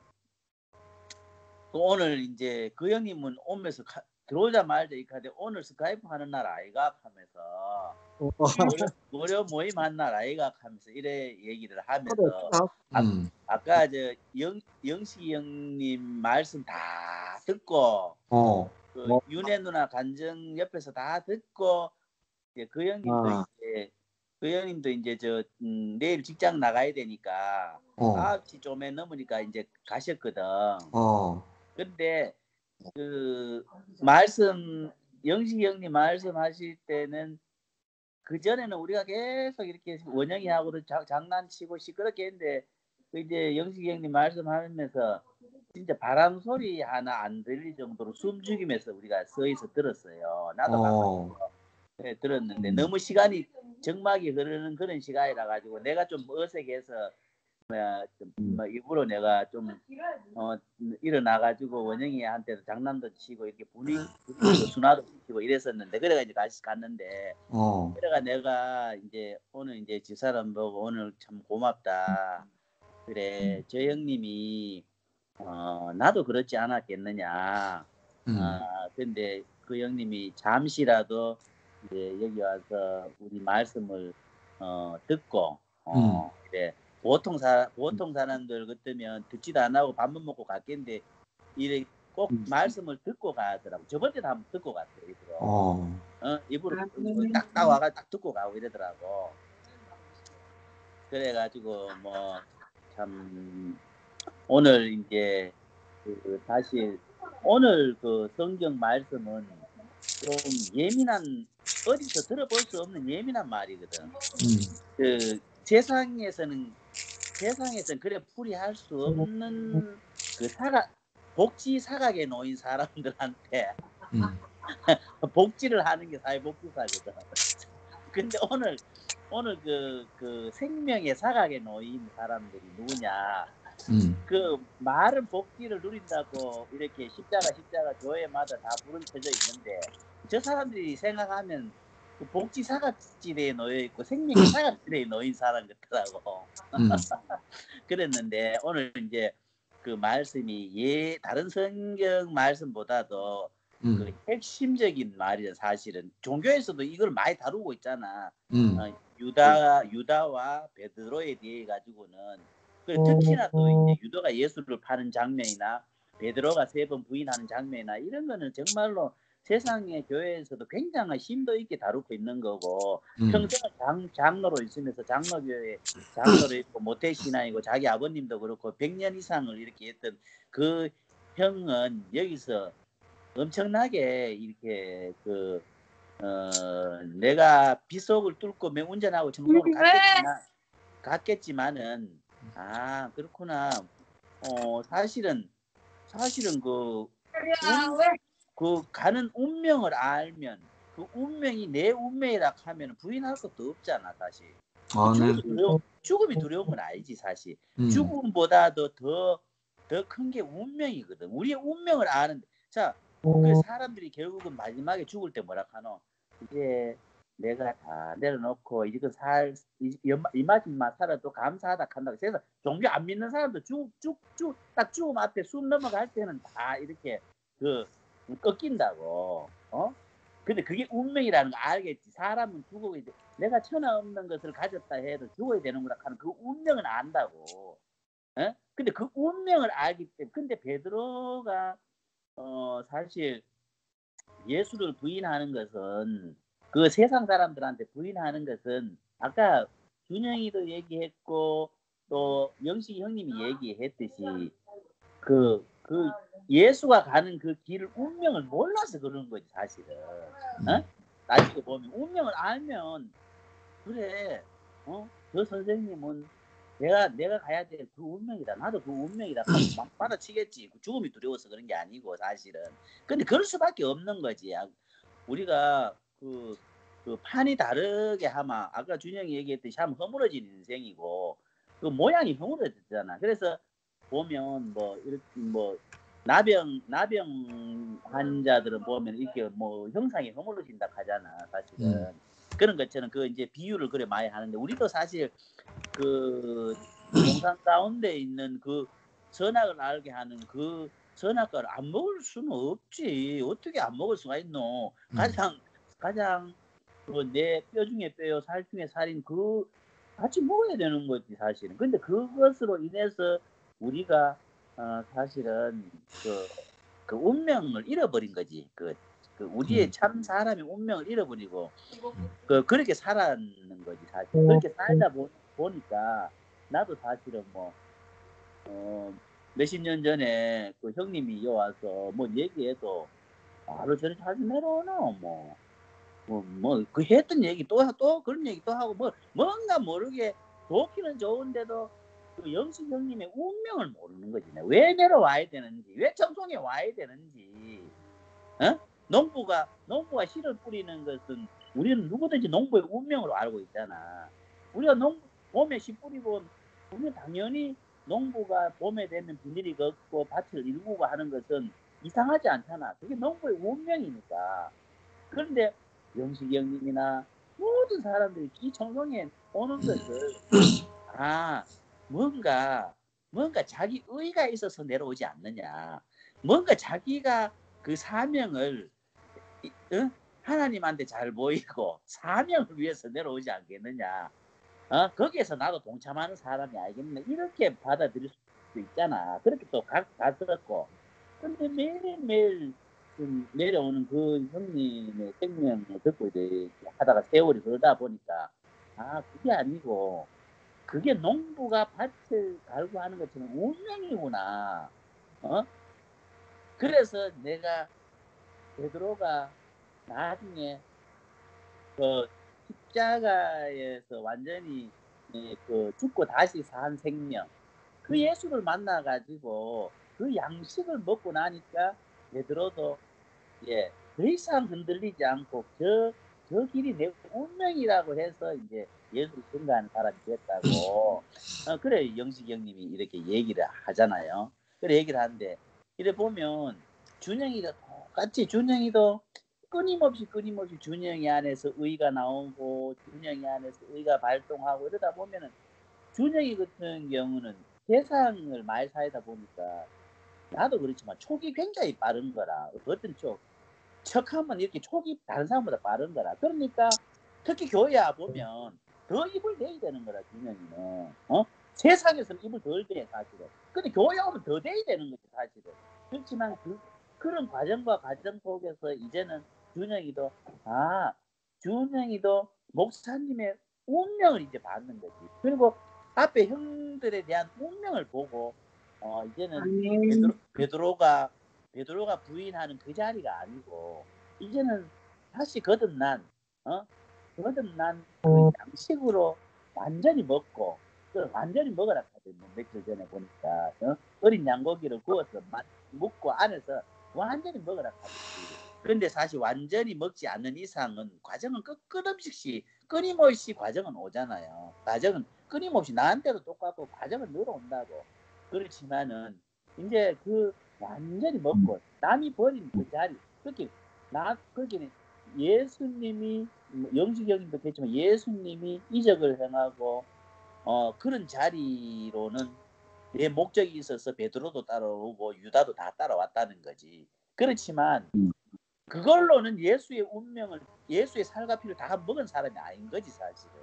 그 오늘 이제 그 형님은 오면서 가- 들어오자마자 이카데 오늘 스카이프 하는 날 아이가 하면서 무료, 무료 모임 한 날 아이가 하면서 이래 얘기를 하면서 음. 아까 저 영, 영식이 형님 말씀 다 듣고 어. 그 뭐? 윤혜 누나 간증 옆에서 다 듣고 이제 그 형님도 아. 이제 그 형님도 이제 저 음, 내일 직장 나가야 되니까 어. 아홉 시 좀에 넘으니까 이제 가셨거든. 어. 근데 그 말씀 영식 형님 말씀하실 때는 그 전에는 우리가 계속 이렇게 원영이 하고도 자- 장난치고 시끄럽게 했는데 그 이제 영식 형님 말씀하면서 진짜 바람 소리 하나 안 들릴 정도로 숨 죽이면서 우리가 서 있어 들었어요. 나도 어. 네, 들었는데 너무 시간이 정막이 흐르는 그런 시간이라 가지고 내가 좀 어색해서 뭐야 좀, 뭐 일부러 내가 좀 어, 일어나 가지고 원영이한테도 장난도 치고 이렇게 분위기 분위기도 순화도 시키고 이랬었는데 그래가 이제 같이 갔는데 어. 그래가 내가 이제 오늘 이제 집사람 보고 오늘 참 고맙다 그래 저 형님이 어 나도 그렇지 않았겠느냐 음. 아, 근데 그 형님이 잠시라도 이제 여기 와서 우리 말씀을 어, 듣고 어, 이제 보통 사 보통 사람들 같으면 듣지도 안 하고 밥만 먹고 갔겠는데 이래 꼭 음. 말씀을 듣고 가더라고. 저번 때도 한번 듣고 갔어요. 일부러. 어. 어, 일부러 딱딱 와가 딱 듣고 가고 이러더라고. 그래가지고 뭐 참 오늘 이제 그 다시 오늘 그 성경 말씀은 좀 예민한 어디서 들어볼 수 없는 예민한 말이거든. 음. 그 세상에서는 세상에서는 그래 풀이할 수 없는 그 사각 복지 사각에 놓인 사람들한테 음. 복지를 하는 게 사회복지사거든. 근데 오늘 오늘 그, 그 생명의 사각에 놓인 사람들이 누구냐? 음. 그 말은 복지를 누린다고 이렇게 십자가 십자가 교회마다 다 부르쳐져 있는데 저 사람들이 생각하면 그 복지 사각지대에 놓여 있고 생명의 사각지대에 놓인 사람 같더라고. 음. 그랬는데 오늘 이제 그 말씀이 예 다른 성경 말씀보다도 음. 그 핵심적인 말이야 사실은 종교에서도 이걸 많이 다루고 있잖아. 음. 어, 유다 유다와 베드로에 대해 가지고는 그 특히나 또 이제 유다가 예수를 파는 장면이나 베드로가 세 번 부인하는 장면이나 이런 거는 정말로 세상의 교회에서도 굉장한 심도 있게 다루고 있는 거고 음. 평생을 장, 장로로 있으면서 장로교회 장로로 있고 모태 신앙이고 자기 아버님도 그렇고 100년 이상을 이렇게 했던 그 형은 여기서 엄청나게 이렇게 그 어, 내가 빗속을 뚫고 맹 운전하고 정성을 갔겠지만 갔겠지만은 아 그렇구나. 어 사실은 사실은 그그 가는 운명을 알면 그 운명이 내 운명이라 하면 부인할 것도 없잖아 사실 아, 네. 죽음이 두려워 죽음이 두려운 건 알지 사실. 음. 죽음보다도 더 더 큰 게 운명이거든. 우리의 운명을 아는데. 자 그 사람들이 결국은 마지막에 죽을 때 뭐라 하노? 이제 내가 다 내려놓고 이거 살 이- 이- 이마지만 살아도 감사하다 한다고 그래서 종교 안 믿는 사람도 쭉쭉쭉딱 죽음 앞에 숨 넘어갈 때는 다 이렇게 그 꺾인다고. 어? 근데 그게 운명이라는 거 알겠지. 사람은 죽어야 돼. 내가 천하 없는 것을 가졌다 해도 죽어야 되는구나 하는 그 운명은 안다고. 어? 근데 그 운명을 알기 때문에 근데 베드로가 어 사실 예수를 부인하는 것은 그 세상 사람들한테 부인하는 것은 아까 준영이도 얘기했고 또 영식 형님이 얘기했듯이 그, 그 예수가 가는 그 길을 운명을 몰라서 그러는 거지 사실은 어? 나중에 보면 운명을 알면 그래 어? 저 선생님은 내가 내가 가야 될 그 운명이다. 나도 그 운명이다. 막 받아치겠지. 그 죽음이 두려워서 그런 게 아니고 사실은. 근데 그럴 수밖에 없는 거지. 아, 우리가 그, 그 판이 다르게 하면 아까 준영이 얘기했듯이 하면 허물어진 인생이고 그 모양이 허물어졌잖아. 그래서 보면 뭐 이렇게 뭐 나병 나병 환자들은 보면 이렇게 뭐 형상이 허물어진다 하잖아 사실은 그런 것처럼 그 이제 비유를 그래 많이 하는데 우리도 사실 그 동산 가운데 있는 그 선악을 알게 하는 그 선악과를 안 먹을 수는 없지 어떻게 안 먹을 수가 있노 음. 가장 가장 그내 뼈 중에 뼈요 살 중에 살인 그 같이 먹어야 되는 거지 사실은. 근데 그것으로 인해서 우리가 어, 사실은 그, 그 운명을 잃어버린 거지. 그, 그 우리의 음. 참 사람의 운명을 잃어버리고 그 그렇게 살았는 거지 사실. 그렇게 살다 보, 보니까 나도 사실은 뭐 어, 몇십 년 전에 그 형님이 여 와서 뭐 얘기해도 바로 저리 자주 내려오나 뭐. 뭐, 뭐, 그 했던 얘기 또, 또 그런 얘기 또 하고, 뭐, 뭔가 모르게 좋기는 좋은데도 그 영식 형님의 운명을 모르는 거지. 왜 내려와야 되는지, 왜 청송에 와야 되는지, 어? 농부가, 농부가 씨를 뿌리는 것은 우리는 누구든지 농부의 운명으로 알고 있잖아. 우리가 농, 봄에 씨 뿌리고, 우리는 당연히 농부가 봄에 되면 비닐이 걷고 밭을 일구고 하는 것은 이상하지 않잖아. 그게 농부의 운명이니까. 그런데 영식이 형님이나 모든 사람들이 이 청송에 오는 것을 아 뭔가 뭔가 자기 의가 있어서 내려오지 않느냐. 뭔가 자기가 그 사명을 이- 어? 하나님한테 잘 보이고 사명을 위해서 내려오지 않겠느냐. 어? 거기에서 나도 동참하는 사람이 알겠네 이렇게 받아들일 수 있잖아. 그렇게 또 가, 갔었고. 근데 매일매일 좀 내려오는 그 형님의 생명을 듣고 이제 하다가 세월이 흐르다 보니까 아 그게 아니고 그게 농부가 밭을 갈고 하는 것처럼 운명이구나. 어? 그래서 내가 베드로가 나중에 그 십자가에서 완전히 예, 그 죽고 다시 산 생명 그 예수를 만나 가지고 그 양식을 먹고 나니까 베드로도 예, 더 이상 흔들리지 않고 저, 저 길이 내 운명이라고 해서 이제 예수를 증거하는 사람이 됐다고. 어, 그래, 영식이 형님이 이렇게 얘기를 하잖아요. 그래, 얘기를 하는데, 이래 보면, 준영이도 똑같이 준영이도 끊임없이 끊임없이 준영이 안에서 의가 나오고, 준영이 안에서 의가 발동하고 이러다 보면은, 준영이 같은 경우는 세상을 많이 살다 보니까, 나도 그렇지만 촉이 굉장히 빠른 거라 어떤 촉 척하면 이렇게 촉이 다른 사람보다 빠른 거라. 그러니까 특히 교회 와 보면 더 입을 대야 되는 거라 준영이는. 어? 세상에서는 입을 덜대 사실은. 근데 교회 오면 더 대야 되는 거지 사실은. 그렇지만 그 그런 과정과 과정 속에서 이제는 준영이도 아 준영이도 목사님의 운명을 이제 받는 거지. 그리고 앞에 형들에 대한 운명을 보고 어 이제는 아멘. 베드로, 베드로가 베드로가 부인하는 그 자리가 아니고 이제는 다시 거듭난 어? 거듭난 그 양식으로 완전히 먹고 그 완전히 먹으라 하거든요. 며칠 전에 보니까 어? 어린 양고기를 구워서 마- 먹고 안에서 완전히 먹으라 하듯이 그런데 사실 완전히 먹지 않는 이상은 과정은 끝, 끝없이 끊임없이 과정은 오잖아요. 과정은 끊임없이 나한테도 똑같고 과정은 늘어온다고 그렇지만은 이제 그 완전히 먹고 남이 버린 그 자리 그렇게 나 그렇게 예수님이 뭐 영식이 형님도 그랬지만 예수님이 이적을 행하고 어 그런 자리로는 내 목적이 있어서 베드로도 따라오고 유다도 다 따라왔다는 거지. 그렇지만 그걸로는 예수의 운명을 예수의 살과 피를 다 먹은 사람이 아닌 거지 사실은.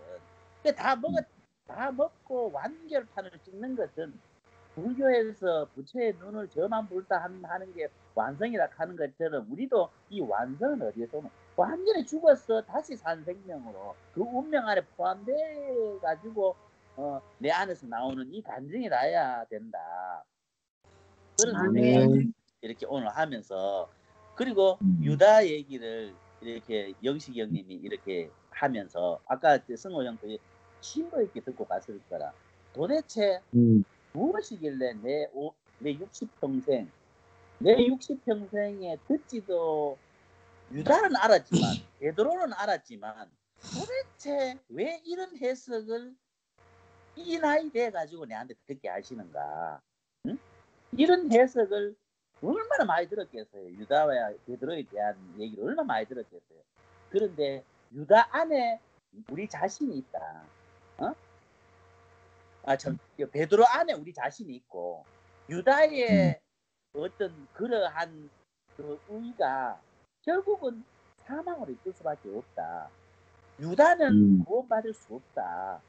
근데 다 먹었 다 먹고 완결판을 찍는 것은 불교에서 부처의 눈을 저만 불다 한- 하는 게 완성이라 하는 것처럼 우리도 이 완성은 어디에서 오는 완전히 죽었어. 다시 산 생명으로. 그 운명 안에 포함돼 가지고 어, 내 안에서 나오는 이 간증이 나야 된다. 그런 생각을 아멘. 이렇게 오늘 하면서 그리고 유다 얘기를 이렇게 영식이 형님이 이렇게 하면서 아까 그 승호 형도 심도 있게 듣고 갔을 거라. 도대체 음. 무엇이길래 내, 오, 내 60평생, 내 60평생에 듣지도 유다는 알았지만, 베드로는 알았지만, 도대체 왜 이런 해석을 이 나이 돼 가지고 내한테 듣게 하시는가? 응? 이런 해석을 얼마나 많이 들었겠어요. 유다와 베드로에 대한 얘기를 얼마나 많이 들었겠어요. 그런데 유다 안에 우리 자신이 있다. 어? 아, 참, 베드로 안에 우리 자신이 있고, 유다의 어떤 그러한 그 의가 결국은 사망으로 이끌 수밖에 없다. 유다는 음. 구원받을 수 없다.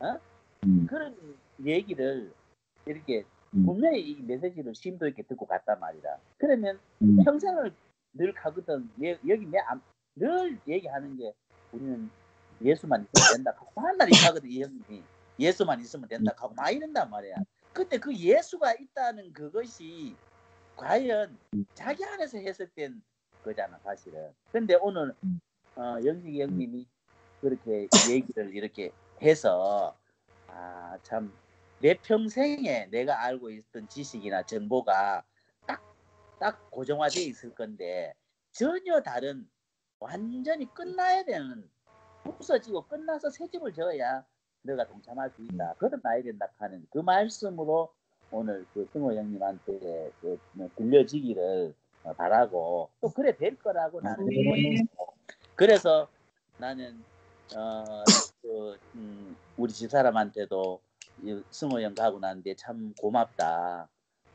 어? 음. 그런 얘기를 이렇게 음. 분명히 이 메시지를 심도 있게 듣고 갔단 말이다. 그러면 음. 평생을 늘 가거든. 예- 여기 내, 앞- 늘 얘기하는 게 우리는 예수만 있으면 된다. 하고 맨날 얘기하거든, 이 형님이. 예수만 있으면 된다. 하고 막 이런단 말이야. 근데 그 예수가 있다는 그것이 과연 자기 안에서 해석된 거잖아, 사실은. 근데 오늘, 어, 영식이 형님이 그렇게 얘기를 이렇게 해서, 아, 참, 내 평생에 내가 알고 있던 지식이나 정보가 딱, 딱 고정화되어 있을 건데, 전혀 다른, 완전히 끝나야 되는, 부서지고 끝나서 새 집을 지어야 너가 동참할 수 있다. 그런 나야 된다 하는 그 말씀으로 오늘 그 승호 형님한테 그 들려지기를 어, 바라고 또 그래 될 거라고 나는 있고 그래서 나는 어 그 음, 우리 집 사람한테도 이 승호 형 가고 난데 참 고맙다.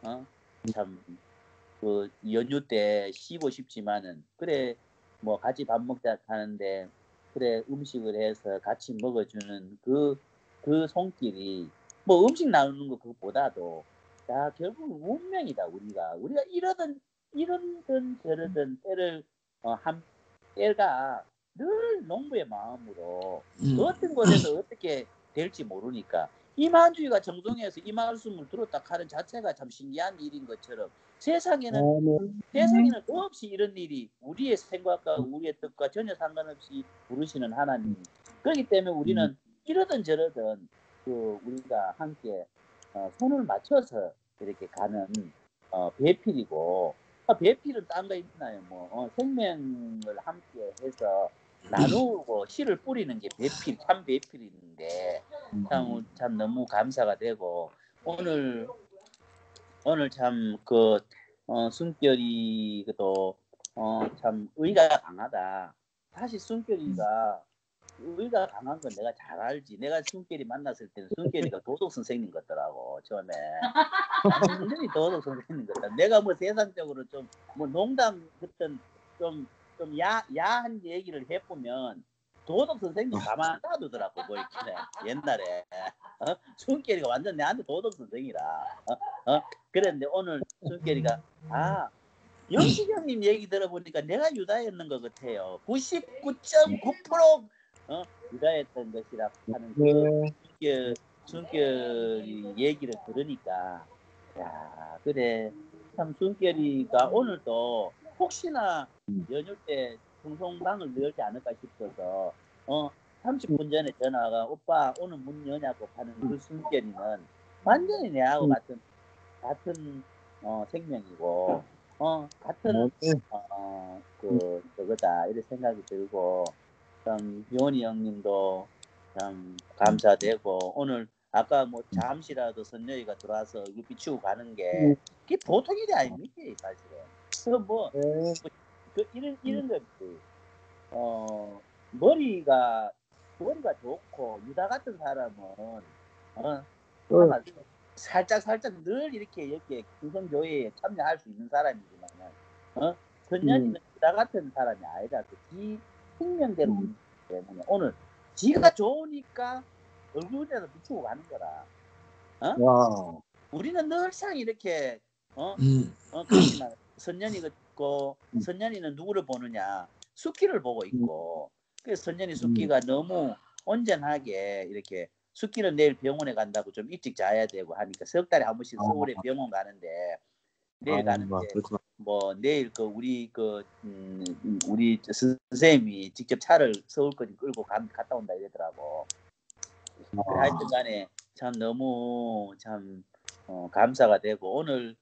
어 참그 연휴 때 쉬고 싶지만은 그래 뭐 같이 밥 먹자 하는데 그래 음식을 해서 같이 먹어주는 그 그 손길이 뭐 음식 나누는 거 그것보다도 야 결국 운명이다 우리가 우리가 이러든 이러든 저러든 때를 어, 한 때가 늘 농부의 마음으로 음. 어떤 곳에서 어떻게 될지 모르니까 이만주의가 정동에서 이 말씀을 들었다 하는 자체가 참 신기한 일인 것처럼 세상에는 아멘. 세상에는 없이 이런 일이 우리의 생각과 우리의 뜻과 전혀 상관없이 부르시는 하나님. 그렇기 때문에 우리는 이러든 저러든 그 우리가 함께 어, 손을 맞춰서 이렇게 가는 어, 배필이고 아, 배필은 딴 거 있나요? 뭐 어, 생명을 함께 해서 나누고 씨를 뿌리는 게 배필 참 배필인데 참, 참 너무 감사가 되고 오늘 오늘 참그 어, 숨결이 도 어, 참 의가 강하다. 사실 숨결이가 의가 강한 건 내가 잘 알지. 내가 숨결이 만났을 때는 숨결이가 도덕 선생님 같더라고 처음에. 완전히 도덕 선생님 같다. 내가 뭐 세상적으로 좀 뭐 농담 같은 좀 좀 야 야한 얘기를 해보면 도덕 선생님 가만 놔두더라고 뭐 이렇게 옛날에 어? 숨결이가 완전 내한테 도덕 선생이라. 어? 어? 그랬는데 오늘 숨결이가 아 영식 형님 얘기 들어보니까 내가 유다였는 것 같아요. 99.9% 어? 유다였던 것이라 하는 그 네. 순결, 순결 얘기를 들으니까 야 그래 참 순결이가 오늘도 혹시나 연휴 때 방송방을 열지 않을까 싶어서 어 30분 전에 전화가 오빠 오늘 문 여냐고 하는 그 순결이는 완전히 내하고 같은 같은 어, 생명이고 어 같은 아멘. 어, 그, 저거다, 이런 생각이 들고, 참, 요원이 형님도 참 감사되고, 오늘, 아까 뭐 잠시라도 선녀이가 들어와서 이거 비추고 가는 게, 그게 보통 일이 아닙니까, 사실은. 그 뭐, 네. 그, 이런, 이런 것들, 어, 머리가, 머리가 좋고, 유다 같은 사람은, 어, 아마 살짝 살짝 늘 이렇게 이렇게 기성교회에 참여할 수 있는 사람이지만 어 전년이는 나 같은 사람이 아니라 그지 생명대로 음. 때문에 오늘 지가 좋으니까 얼굴에서 비추고 가는 거라 와. 우리는 늘상 이렇게 어, 음. 어 그렇지만 선년이가 있고 선년이는 누구를 보느냐? 숙기를 보고 있고. 그래서 선년이 숙기가 너무 온전하게 이렇게 숙기는 내일 병원에 간다고 좀 일찍 자야 되고 하니까 석 달에 한 번씩 서울에 병원 가는데 내일 아, 가는데. 뭐 내일 그 우리 그 음, 음, 우리 선생님이 직접 차를 서울까지 끌고 가, 갔다 온다 이러더라고. 그래, 하여튼간에 참 너무 참 어, 감사가 되고 오늘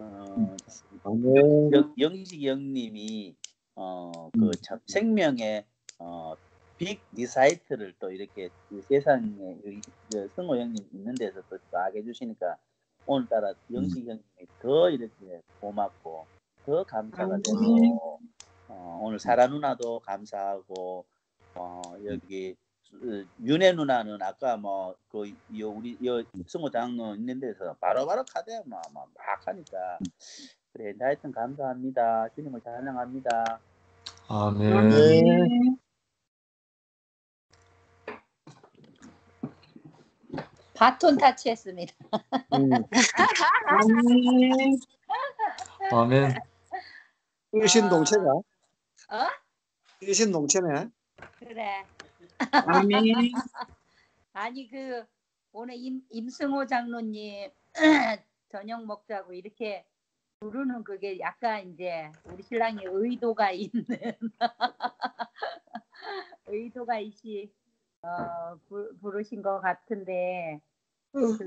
어, 아멘. 영, 영식 형님이 어, 그참 생명의 어, 빛 insight를 또 이렇게 이 세상에 이- 그 승호 형님 있는 데서 또쫙 해주시니까 오늘따라 영식 형님이 더 이렇게 고맙고 더 감사가 되고 어, 오늘 사라 누나도 감사하고 어, 여기 어, 윤혜 누나는 아까 뭐그 우리 여 승호 장로 있는 데서 바로바로 카드야 막, 막, 막 하니까 그래 하여튼 감사합니다 주님을 찬양합니다 아멘. 네. 바톤 타치했습니다. 음. 아멘. 아멘. 일신 동체가 어? 일신 동체네. 그래. 아멘. 아니 그 오늘 임, 임승호 장로님 저녁 먹자고 이렇게 부르는 그게 약간 이제 우리 신랑이 의도가 있는 의도가 있이 어, 부, 부르신 것 같은데 그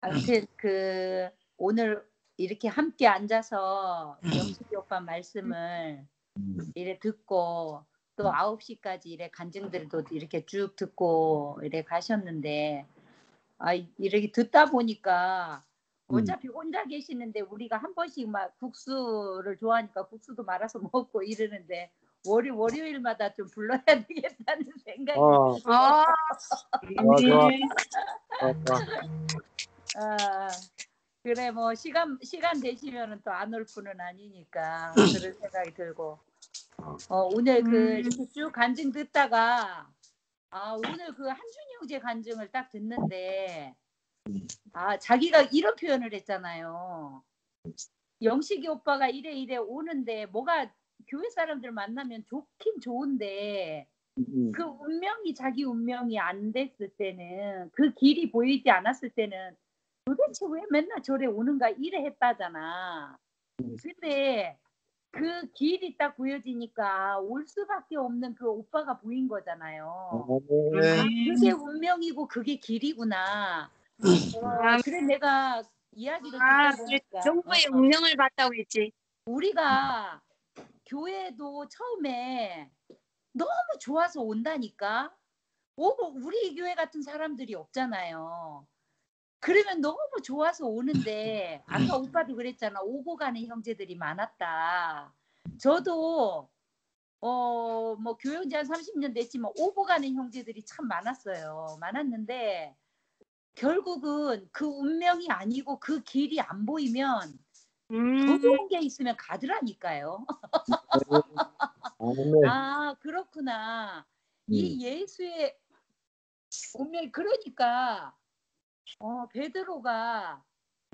아무튼 그 오늘 이렇게 함께 앉아서 영숙이 오빠 말씀을 이래 듣고 또 9시까지 이래 간증들도 이렇게 쭉 듣고 이래 가셨는데 아 이렇게 듣다 보니까 어차피 혼자 계시는데 우리가 한 번씩 막 국수를 좋아하니까 국수도 말아서 먹고 이러는데 월요 월요일마다 좀 불러야 되겠다는 생각이 어, 어, 좋아, 좋아. 어, 좋아. 아, 그래 뭐 시간 시간 되시면은 또 안 올 분은 아니니까 그런 생각이 들고 어 오늘 그 음. 간증 듣다가 아 오늘 그 한준이 형제 간증을 딱 듣는데 아 자기가 이런 표현을 했잖아요. 영식이 오빠가 이래 이래 오는데 뭐가 교회 사람들 만나면 좋긴 좋은데 음, 그 운명이 자기 운명이 안 됐을 때는 그 길이 보이지 않았을 때는 도대체 왜 맨날 저래 오는가 이래 했다잖아. 근데 그 길이 딱 보여지니까 올 수밖에 없는 그 오빠가 보인 거잖아요. 어, 아, 네. 그게 운명이고 그게 길이구나. 어, 그래 내가 이야기를 아, 듣다 보니까 정부의 어, 운명을 봤다고 했지. 우리가 교회도 처음에 너무 좋아서 온다니까. 오고 우리 교회 같은 사람들이 없잖아요. 그러면 너무 좋아서 오는데 아까 오빠도 그랬잖아. 오고 가는 형제들이 많았다. 저도 어뭐한 30년 됐지만 오고 가는 형제들이 참 많았어요. 많았는데 결국은 그 운명이 아니고 그 길이 안 보이면 더 음, 좋은 게 있으면 가더라니까요. 아멘. 아 그렇구나. 이 예수의 운명 그러니까 어 베드로가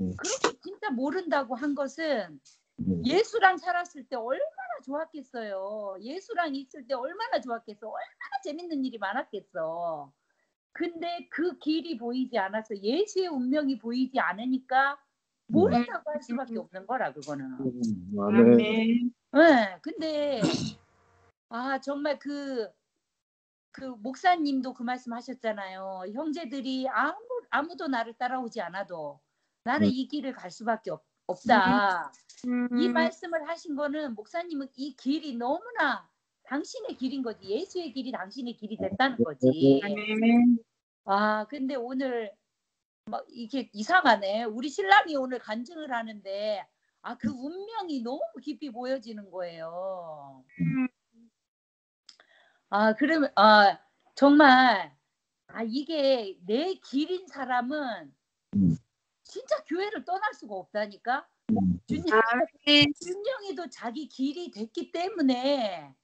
음. 그렇게 진짜 모른다고 한 것은 음. 예수랑 살았을 때 얼마나 좋았겠어요. 예수랑 있을 때 얼마나 좋았겠어. 얼마나 재밌는 일이 많았겠어. 근데 그 길이 보이지 않아서 예수의 운명이 보이지 않으니까 모른다고 할 수밖에 없는 거라 그거는. 음, 아멘. 네, 근데 아 정말 그, 그 목사님도 그 말씀하셨잖아요. 형제들이 아무 아무도 나를 따라오지 않아도 나는 음. 이 길을 갈 수밖에 없, 없다. 이 음, 말씀을 하신 거는 목사님은 이 길이 너무나 당신의 길인 거지. 예수의 길이 당신의 길이 됐다는 거지. 아, 근데 오늘 막 이게 이상하네. 우리 신랑이 오늘 간증을 하는데 아, 그 운명이 너무 깊이 보여지는 거예요. 음. 아, 그러면 아, 정말 아, 이게 내 길인 사람은 음. 진짜 교회를 떠날 수가 없다니까. 음. 준영, 아멘. 준영이도 자기 길이 됐기 때문에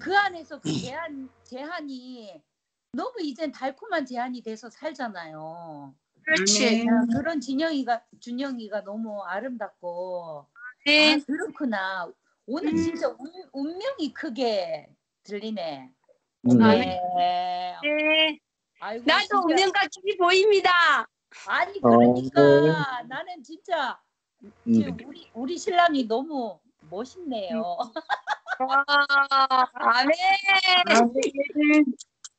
그 안에서 그 제한 제한이 너무 이젠 달콤한 제한이 돼서 살잖아요. 그렇지. 아, 그런 진영이가 준영이가 너무 아름답고 네. 아, 그렇구나. 오늘 음. 진짜 운, 운명이 크게 들리네. 음. 네. 네. 아이고, 나도 진짜. 운명과 길이 보입니다. 아니 어, 그러니까 나는 진짜 음. 지금 우리 우리 신랑이 너무 멋있네요. 와, 아멘.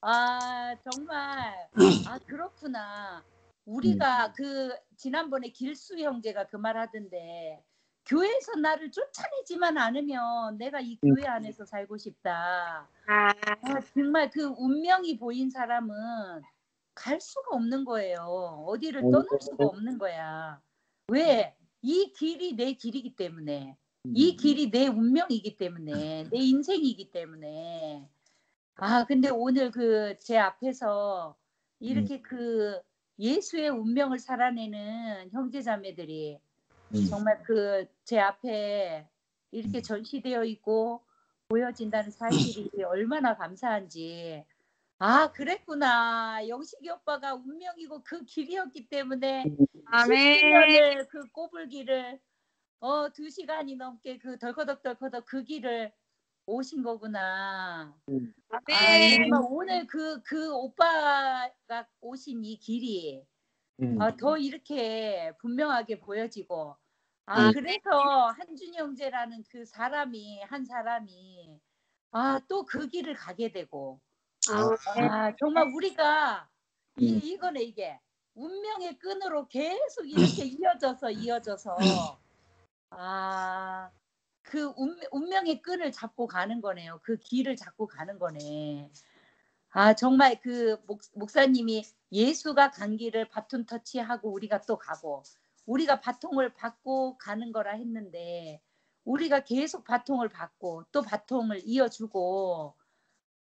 아 정말 아 그렇구나. 우리가 그 지난번에 길수 형제가 그 말 하던데 교회에서 나를 쫓아내지만 않으면 내가 이 교회 안에서 살고 싶다. 아, 아, 정말 그 운명이 보인 사람은 갈 수가 없는 거예요. 어디를 어, 떠날 수가 없는 거야. 왜? 이 길이 내 길이기 때문에. 이 길이 내 운명이기 때문에. 내 인생이기 때문에. 아, 근데 오늘 그 제 앞에서 이렇게 그 예수의 운명을 살아내는 형제자매들이 음. 정말 그 제 앞에 이렇게 전시되어 있고 보여진다는 사실이 얼마나 감사한지. 아, 그랬구나. 영식이 오빠가 운명이고 그 길이었기 때문에 아멘. 10년을 그 꼬불기를 어, 두 시간이 넘게 그 덜커덕덜커덕 그 길을 오신 거구나. 아, 아멘. 정말 오늘 그, 그 오빠가 오신 이 길이 음. 아, 더 이렇게 분명하게 보여지고 아 음. 그래서 한준이 형제라는 그 사람이 한 사람이 아 또 그 길을 가게 되고 아 정말 우리가 이, 음. 이거네 이게 운명의 끈으로 계속 이렇게 이어져서 이어져서 아그 운명의 끈을 잡고 가는 거네요. 그 길을 잡고 가는 거네. 아 정말 그 목, 목사님이 예수가 간 길을 바톤 터치하고 우리가 또 가고 우리가 바통을 받고 가는 거라 했는데 우리가 계속 바통을 받고 또 바통을 이어주고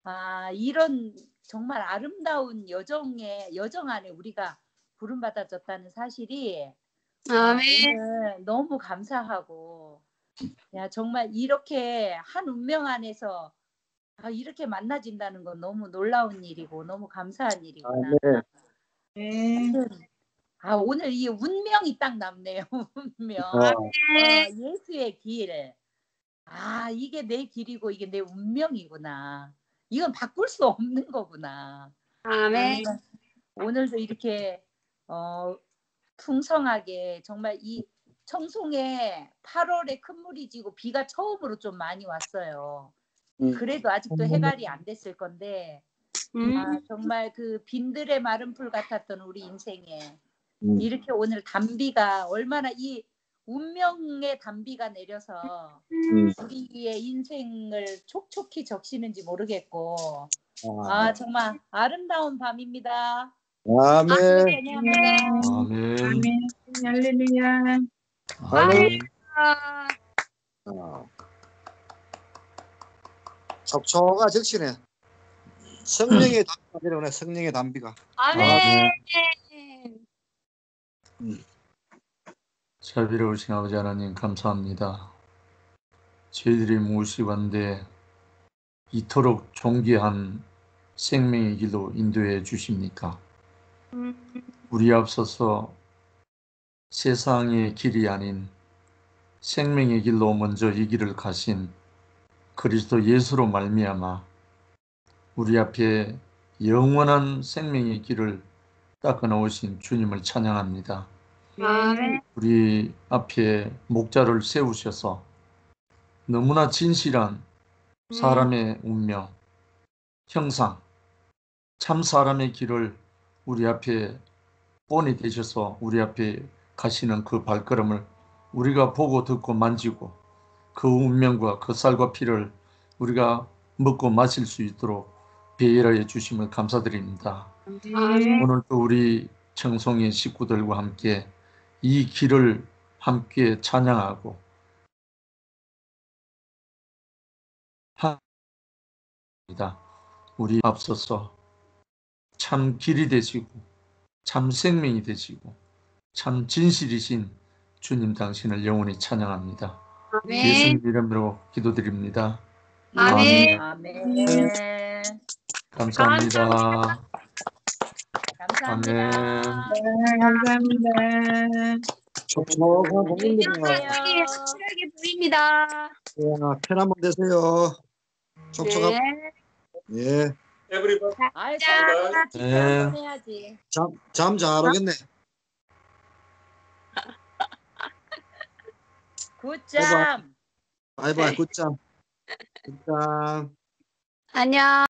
아 이런 정말 아름다운 여정의 여정 안에 우리가 부름 받아졌다는 사실이 아, 아멘. 너무 감사하고 야 정말 이렇게 한 운명 안에서 아, 이렇게 만나진다는 건 너무 놀라운 일이고 너무 감사한 일이구나. 네. 아 오늘 이 운명이 딱 남네요. 운명. 어, 어, 예수의 길. 아 이게 내 길이고 이게 내 운명이구나. 이건 바꿀 수 없는 거구나. 아멘. 오늘도 이렇게 어, 풍성하게 정말 이 청송에 8월에 큰 물이 지고 비가 처음으로 좀 많이 왔어요. 음. 그래도 아직도 해갈이 안 됐을 건데 음. 아, 정말 그 빈들의 마른 풀 같았던 우리 인생에 음. 이렇게 오늘 단비가 얼마나 이 운명의 단비가 내려서 음. 우리의 인생을 촉촉히 적시는지 모르겠고 아, 아 정말 아름다운 밤입니다. 아멘. 아멘. 아멘. 할렐루야. 아멘. 아, 어. 촉촉아 적시네. 성령의 담비가 내려오네. 성령의 담비가. 아멘. 자비로우신 아버지 하나님 감사합니다. 저희들이 무엇이건데 이토록 존귀한 생명의 길로 인도해 주십니까? 우리 앞서서 세상의 길이 아닌 생명의 길로 먼저 이 길을 가신 그리스도 예수로 말미암아 우리 앞에 영원한 생명의 길을 닦아 놓으신 주님을 찬양합니다. 아멘. 우리 앞에 목자를 세우셔서 너무나 진실한 사람의 운명, 형상, 참 사람의 길을 우리 앞에 본이 되셔서 우리 앞에 가시는 그 발걸음을 우리가 보고 듣고 만지고 그 운명과 그 쌀과 피를 우리가 먹고 마실 수 있도록 배열하여 주심을 감사드립니다. 아멘. 오늘도 우리 청송의 식구들과 함께 이 길을 함께 찬양하고 합니다. 우리 앞서서 참 길이 되시고 참 생명이 되시고 참 진실이신 주님 당신을 영원히 찬양합니다. 아멘. 예수님 이름으로 기도드립니다. 아멘. 아멘. 감사합니다. 감사합니다. 네, 감사합니다. 촉촉한 복음입니다. 안녕하세요. 확실하게 보입니다. 편 한번 되세요. 촉촉한 네. 예. 에브리바디 아이, 짠. 잘 네. 한번 해야지. 잠 잠 잘 오겠네. 굿잠. 바이바이 굿잠. 굿잠. 안녕.